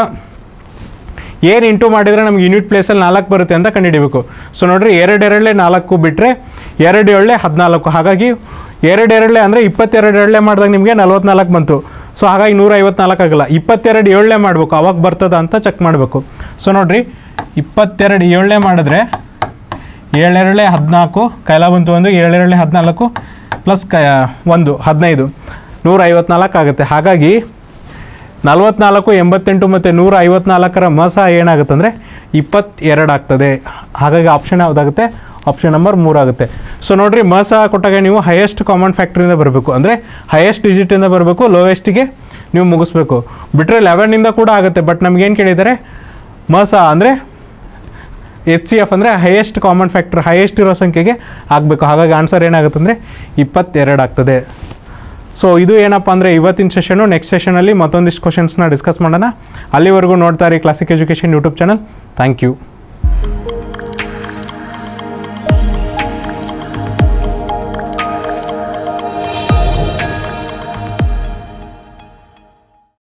ಏನು ಇಂಟು ಮಾಡಿದರೆ ನಮ್ಗೆ ಯೂನಿಟ್ ಪ್ಲೇಸಲ್ಲಿ ನಾಲ್ಕು ಬರುತ್ತೆ ಅಂತ ಕಂಡುಹಿಡಬೇಕು. ಸೊ ನೋಡಿರಿ ಎರಡೆರಡಲೆ ನಾಲ್ಕು ಬಿಟ್ಟರೆ ಎರಡು ಏಳೆ ಹದಿನಾಲ್ಕು. ಹಾಗಾಗಿ ಎರಡು ಎರಡಲೆ ಅಂದರೆ ಇಪ್ಪತ್ತೆರಡು ಎರಡಲೆ ಮಾಡಿದಾಗ ನಿಮಗೆ ನಲ್ವತ್ನಾಲ್ಕು ಬಂತು. ಸೊ ಹಾಗಾಗಿ ನೂರ ಐವತ್ನಾಲ್ಕು ಆಗಲ್ಲ. ಇಪ್ಪತ್ತೆರಡು ಏಳನೇ ಮಾಡಬೇಕು. ಅವಾಗ ಬರ್ತದ ಅಂತ ಚೆಕ್ ಮಾಡಬೇಕು. ಸೊ ನೋಡಿರಿ, ಇಪ್ಪತ್ತೆರಡು ಏಳನೇ ಮಾಡಿದ್ರೆ ಏಳೆರಳೆ ಹದಿನಾಲ್ಕು ಕೈಲಾ ಬಂತು ಒಂದು ಏಳೆರಳೆ ಹದಿನಾಲ್ಕು ಪ್ಲಸ್ ಕ ಒಂದು, ಹದಿನೈದು. ನೂರ ಐವತ್ನಾಲ್ಕು ಆಗುತ್ತೆ. ಹಾಗಾಗಿ ನಲ್ವತ್ನಾಲ್ಕು, ಎಂಬತ್ತೆಂಟು ಮತ್ತು ನೂರ ಐವತ್ನಾಲ್ಕರ ಮಸ ಏನಾಗುತ್ತೆ ಅಂದರೆ ಇಪ್ಪತ್ತೆರಡು ಆಗ್ತದೆ. ಹಾಗಾಗಿ ಆಪ್ಷನ್ ಯಾವುದಾಗುತ್ತೆ? ಆಪ್ಷನ್ ನಂಬರ್ ಮೂರಾಗುತ್ತೆ ಸೊ ನೋಡಿರಿ, ಮಸ ಕೊಟ್ಟಾಗ ನೀವು ಹೈಯೆಸ್ಟ್ ಕಾಮನ್ ಫ್ಯಾಕ್ಟ್ರಿಯಿಂದ ಬರಬೇಕು. ಅಂದರೆ ಹೈಯೆಸ್ಟ್ ಡಿಜಿಟಿಂದ ಬರಬೇಕು ಲೋವೆಸ್ಟಿಗೆ ನೀವು ಮುಗಿಸ್ಬೇಕು. ಬಿಟ್ಟರೆ ಲೆವೆನ್ನಿಂದ ಕೂಡ ಆಗುತ್ತೆ. ಬಟ್ ನಮಗೇನು ಕೇಳಿದ್ದಾರೆ? ಮಸ ಅಂದರೆ ಎಚ್ ಸಿ ಎಫ್ ಅಂದರೆ ಹೈಯೆಸ್ಟ್ ಕಾಮನ್ ಫ್ಯಾಕ್ಟರ್ ಹೈಯೆಸ್ಟ್ ಇರೋ ಸಂಖ್ಯೆಗೆ ಆಗಬೇಕು. ಹಾಗಾಗಿ ಆನ್ಸರ್ ಏನಾಗುತ್ತೆ ಅಂದರೆ ಇಪ್ಪತ್ತೆರಡು ಆಗ್ತದೆ. ಸೊ ಇದು ಏನಪ್ಪ ಅಂದರೆ ಇವತ್ತಿನ ಸೆಷನು ನೆಕ್ಸ್ಟ್ ಸೆಷನಲ್ಲಿ ಮತ್ತೊಂದಿಷ್ಟು ಕ್ವಶನ್ಸ್ನ ಡಿಸ್ಕಸ್ ಮಾಡೋಣ. ಅಲ್ಲಿವರೆಗೂ ನೋಡ್ತಾರೆ classic education YouTube channel thank you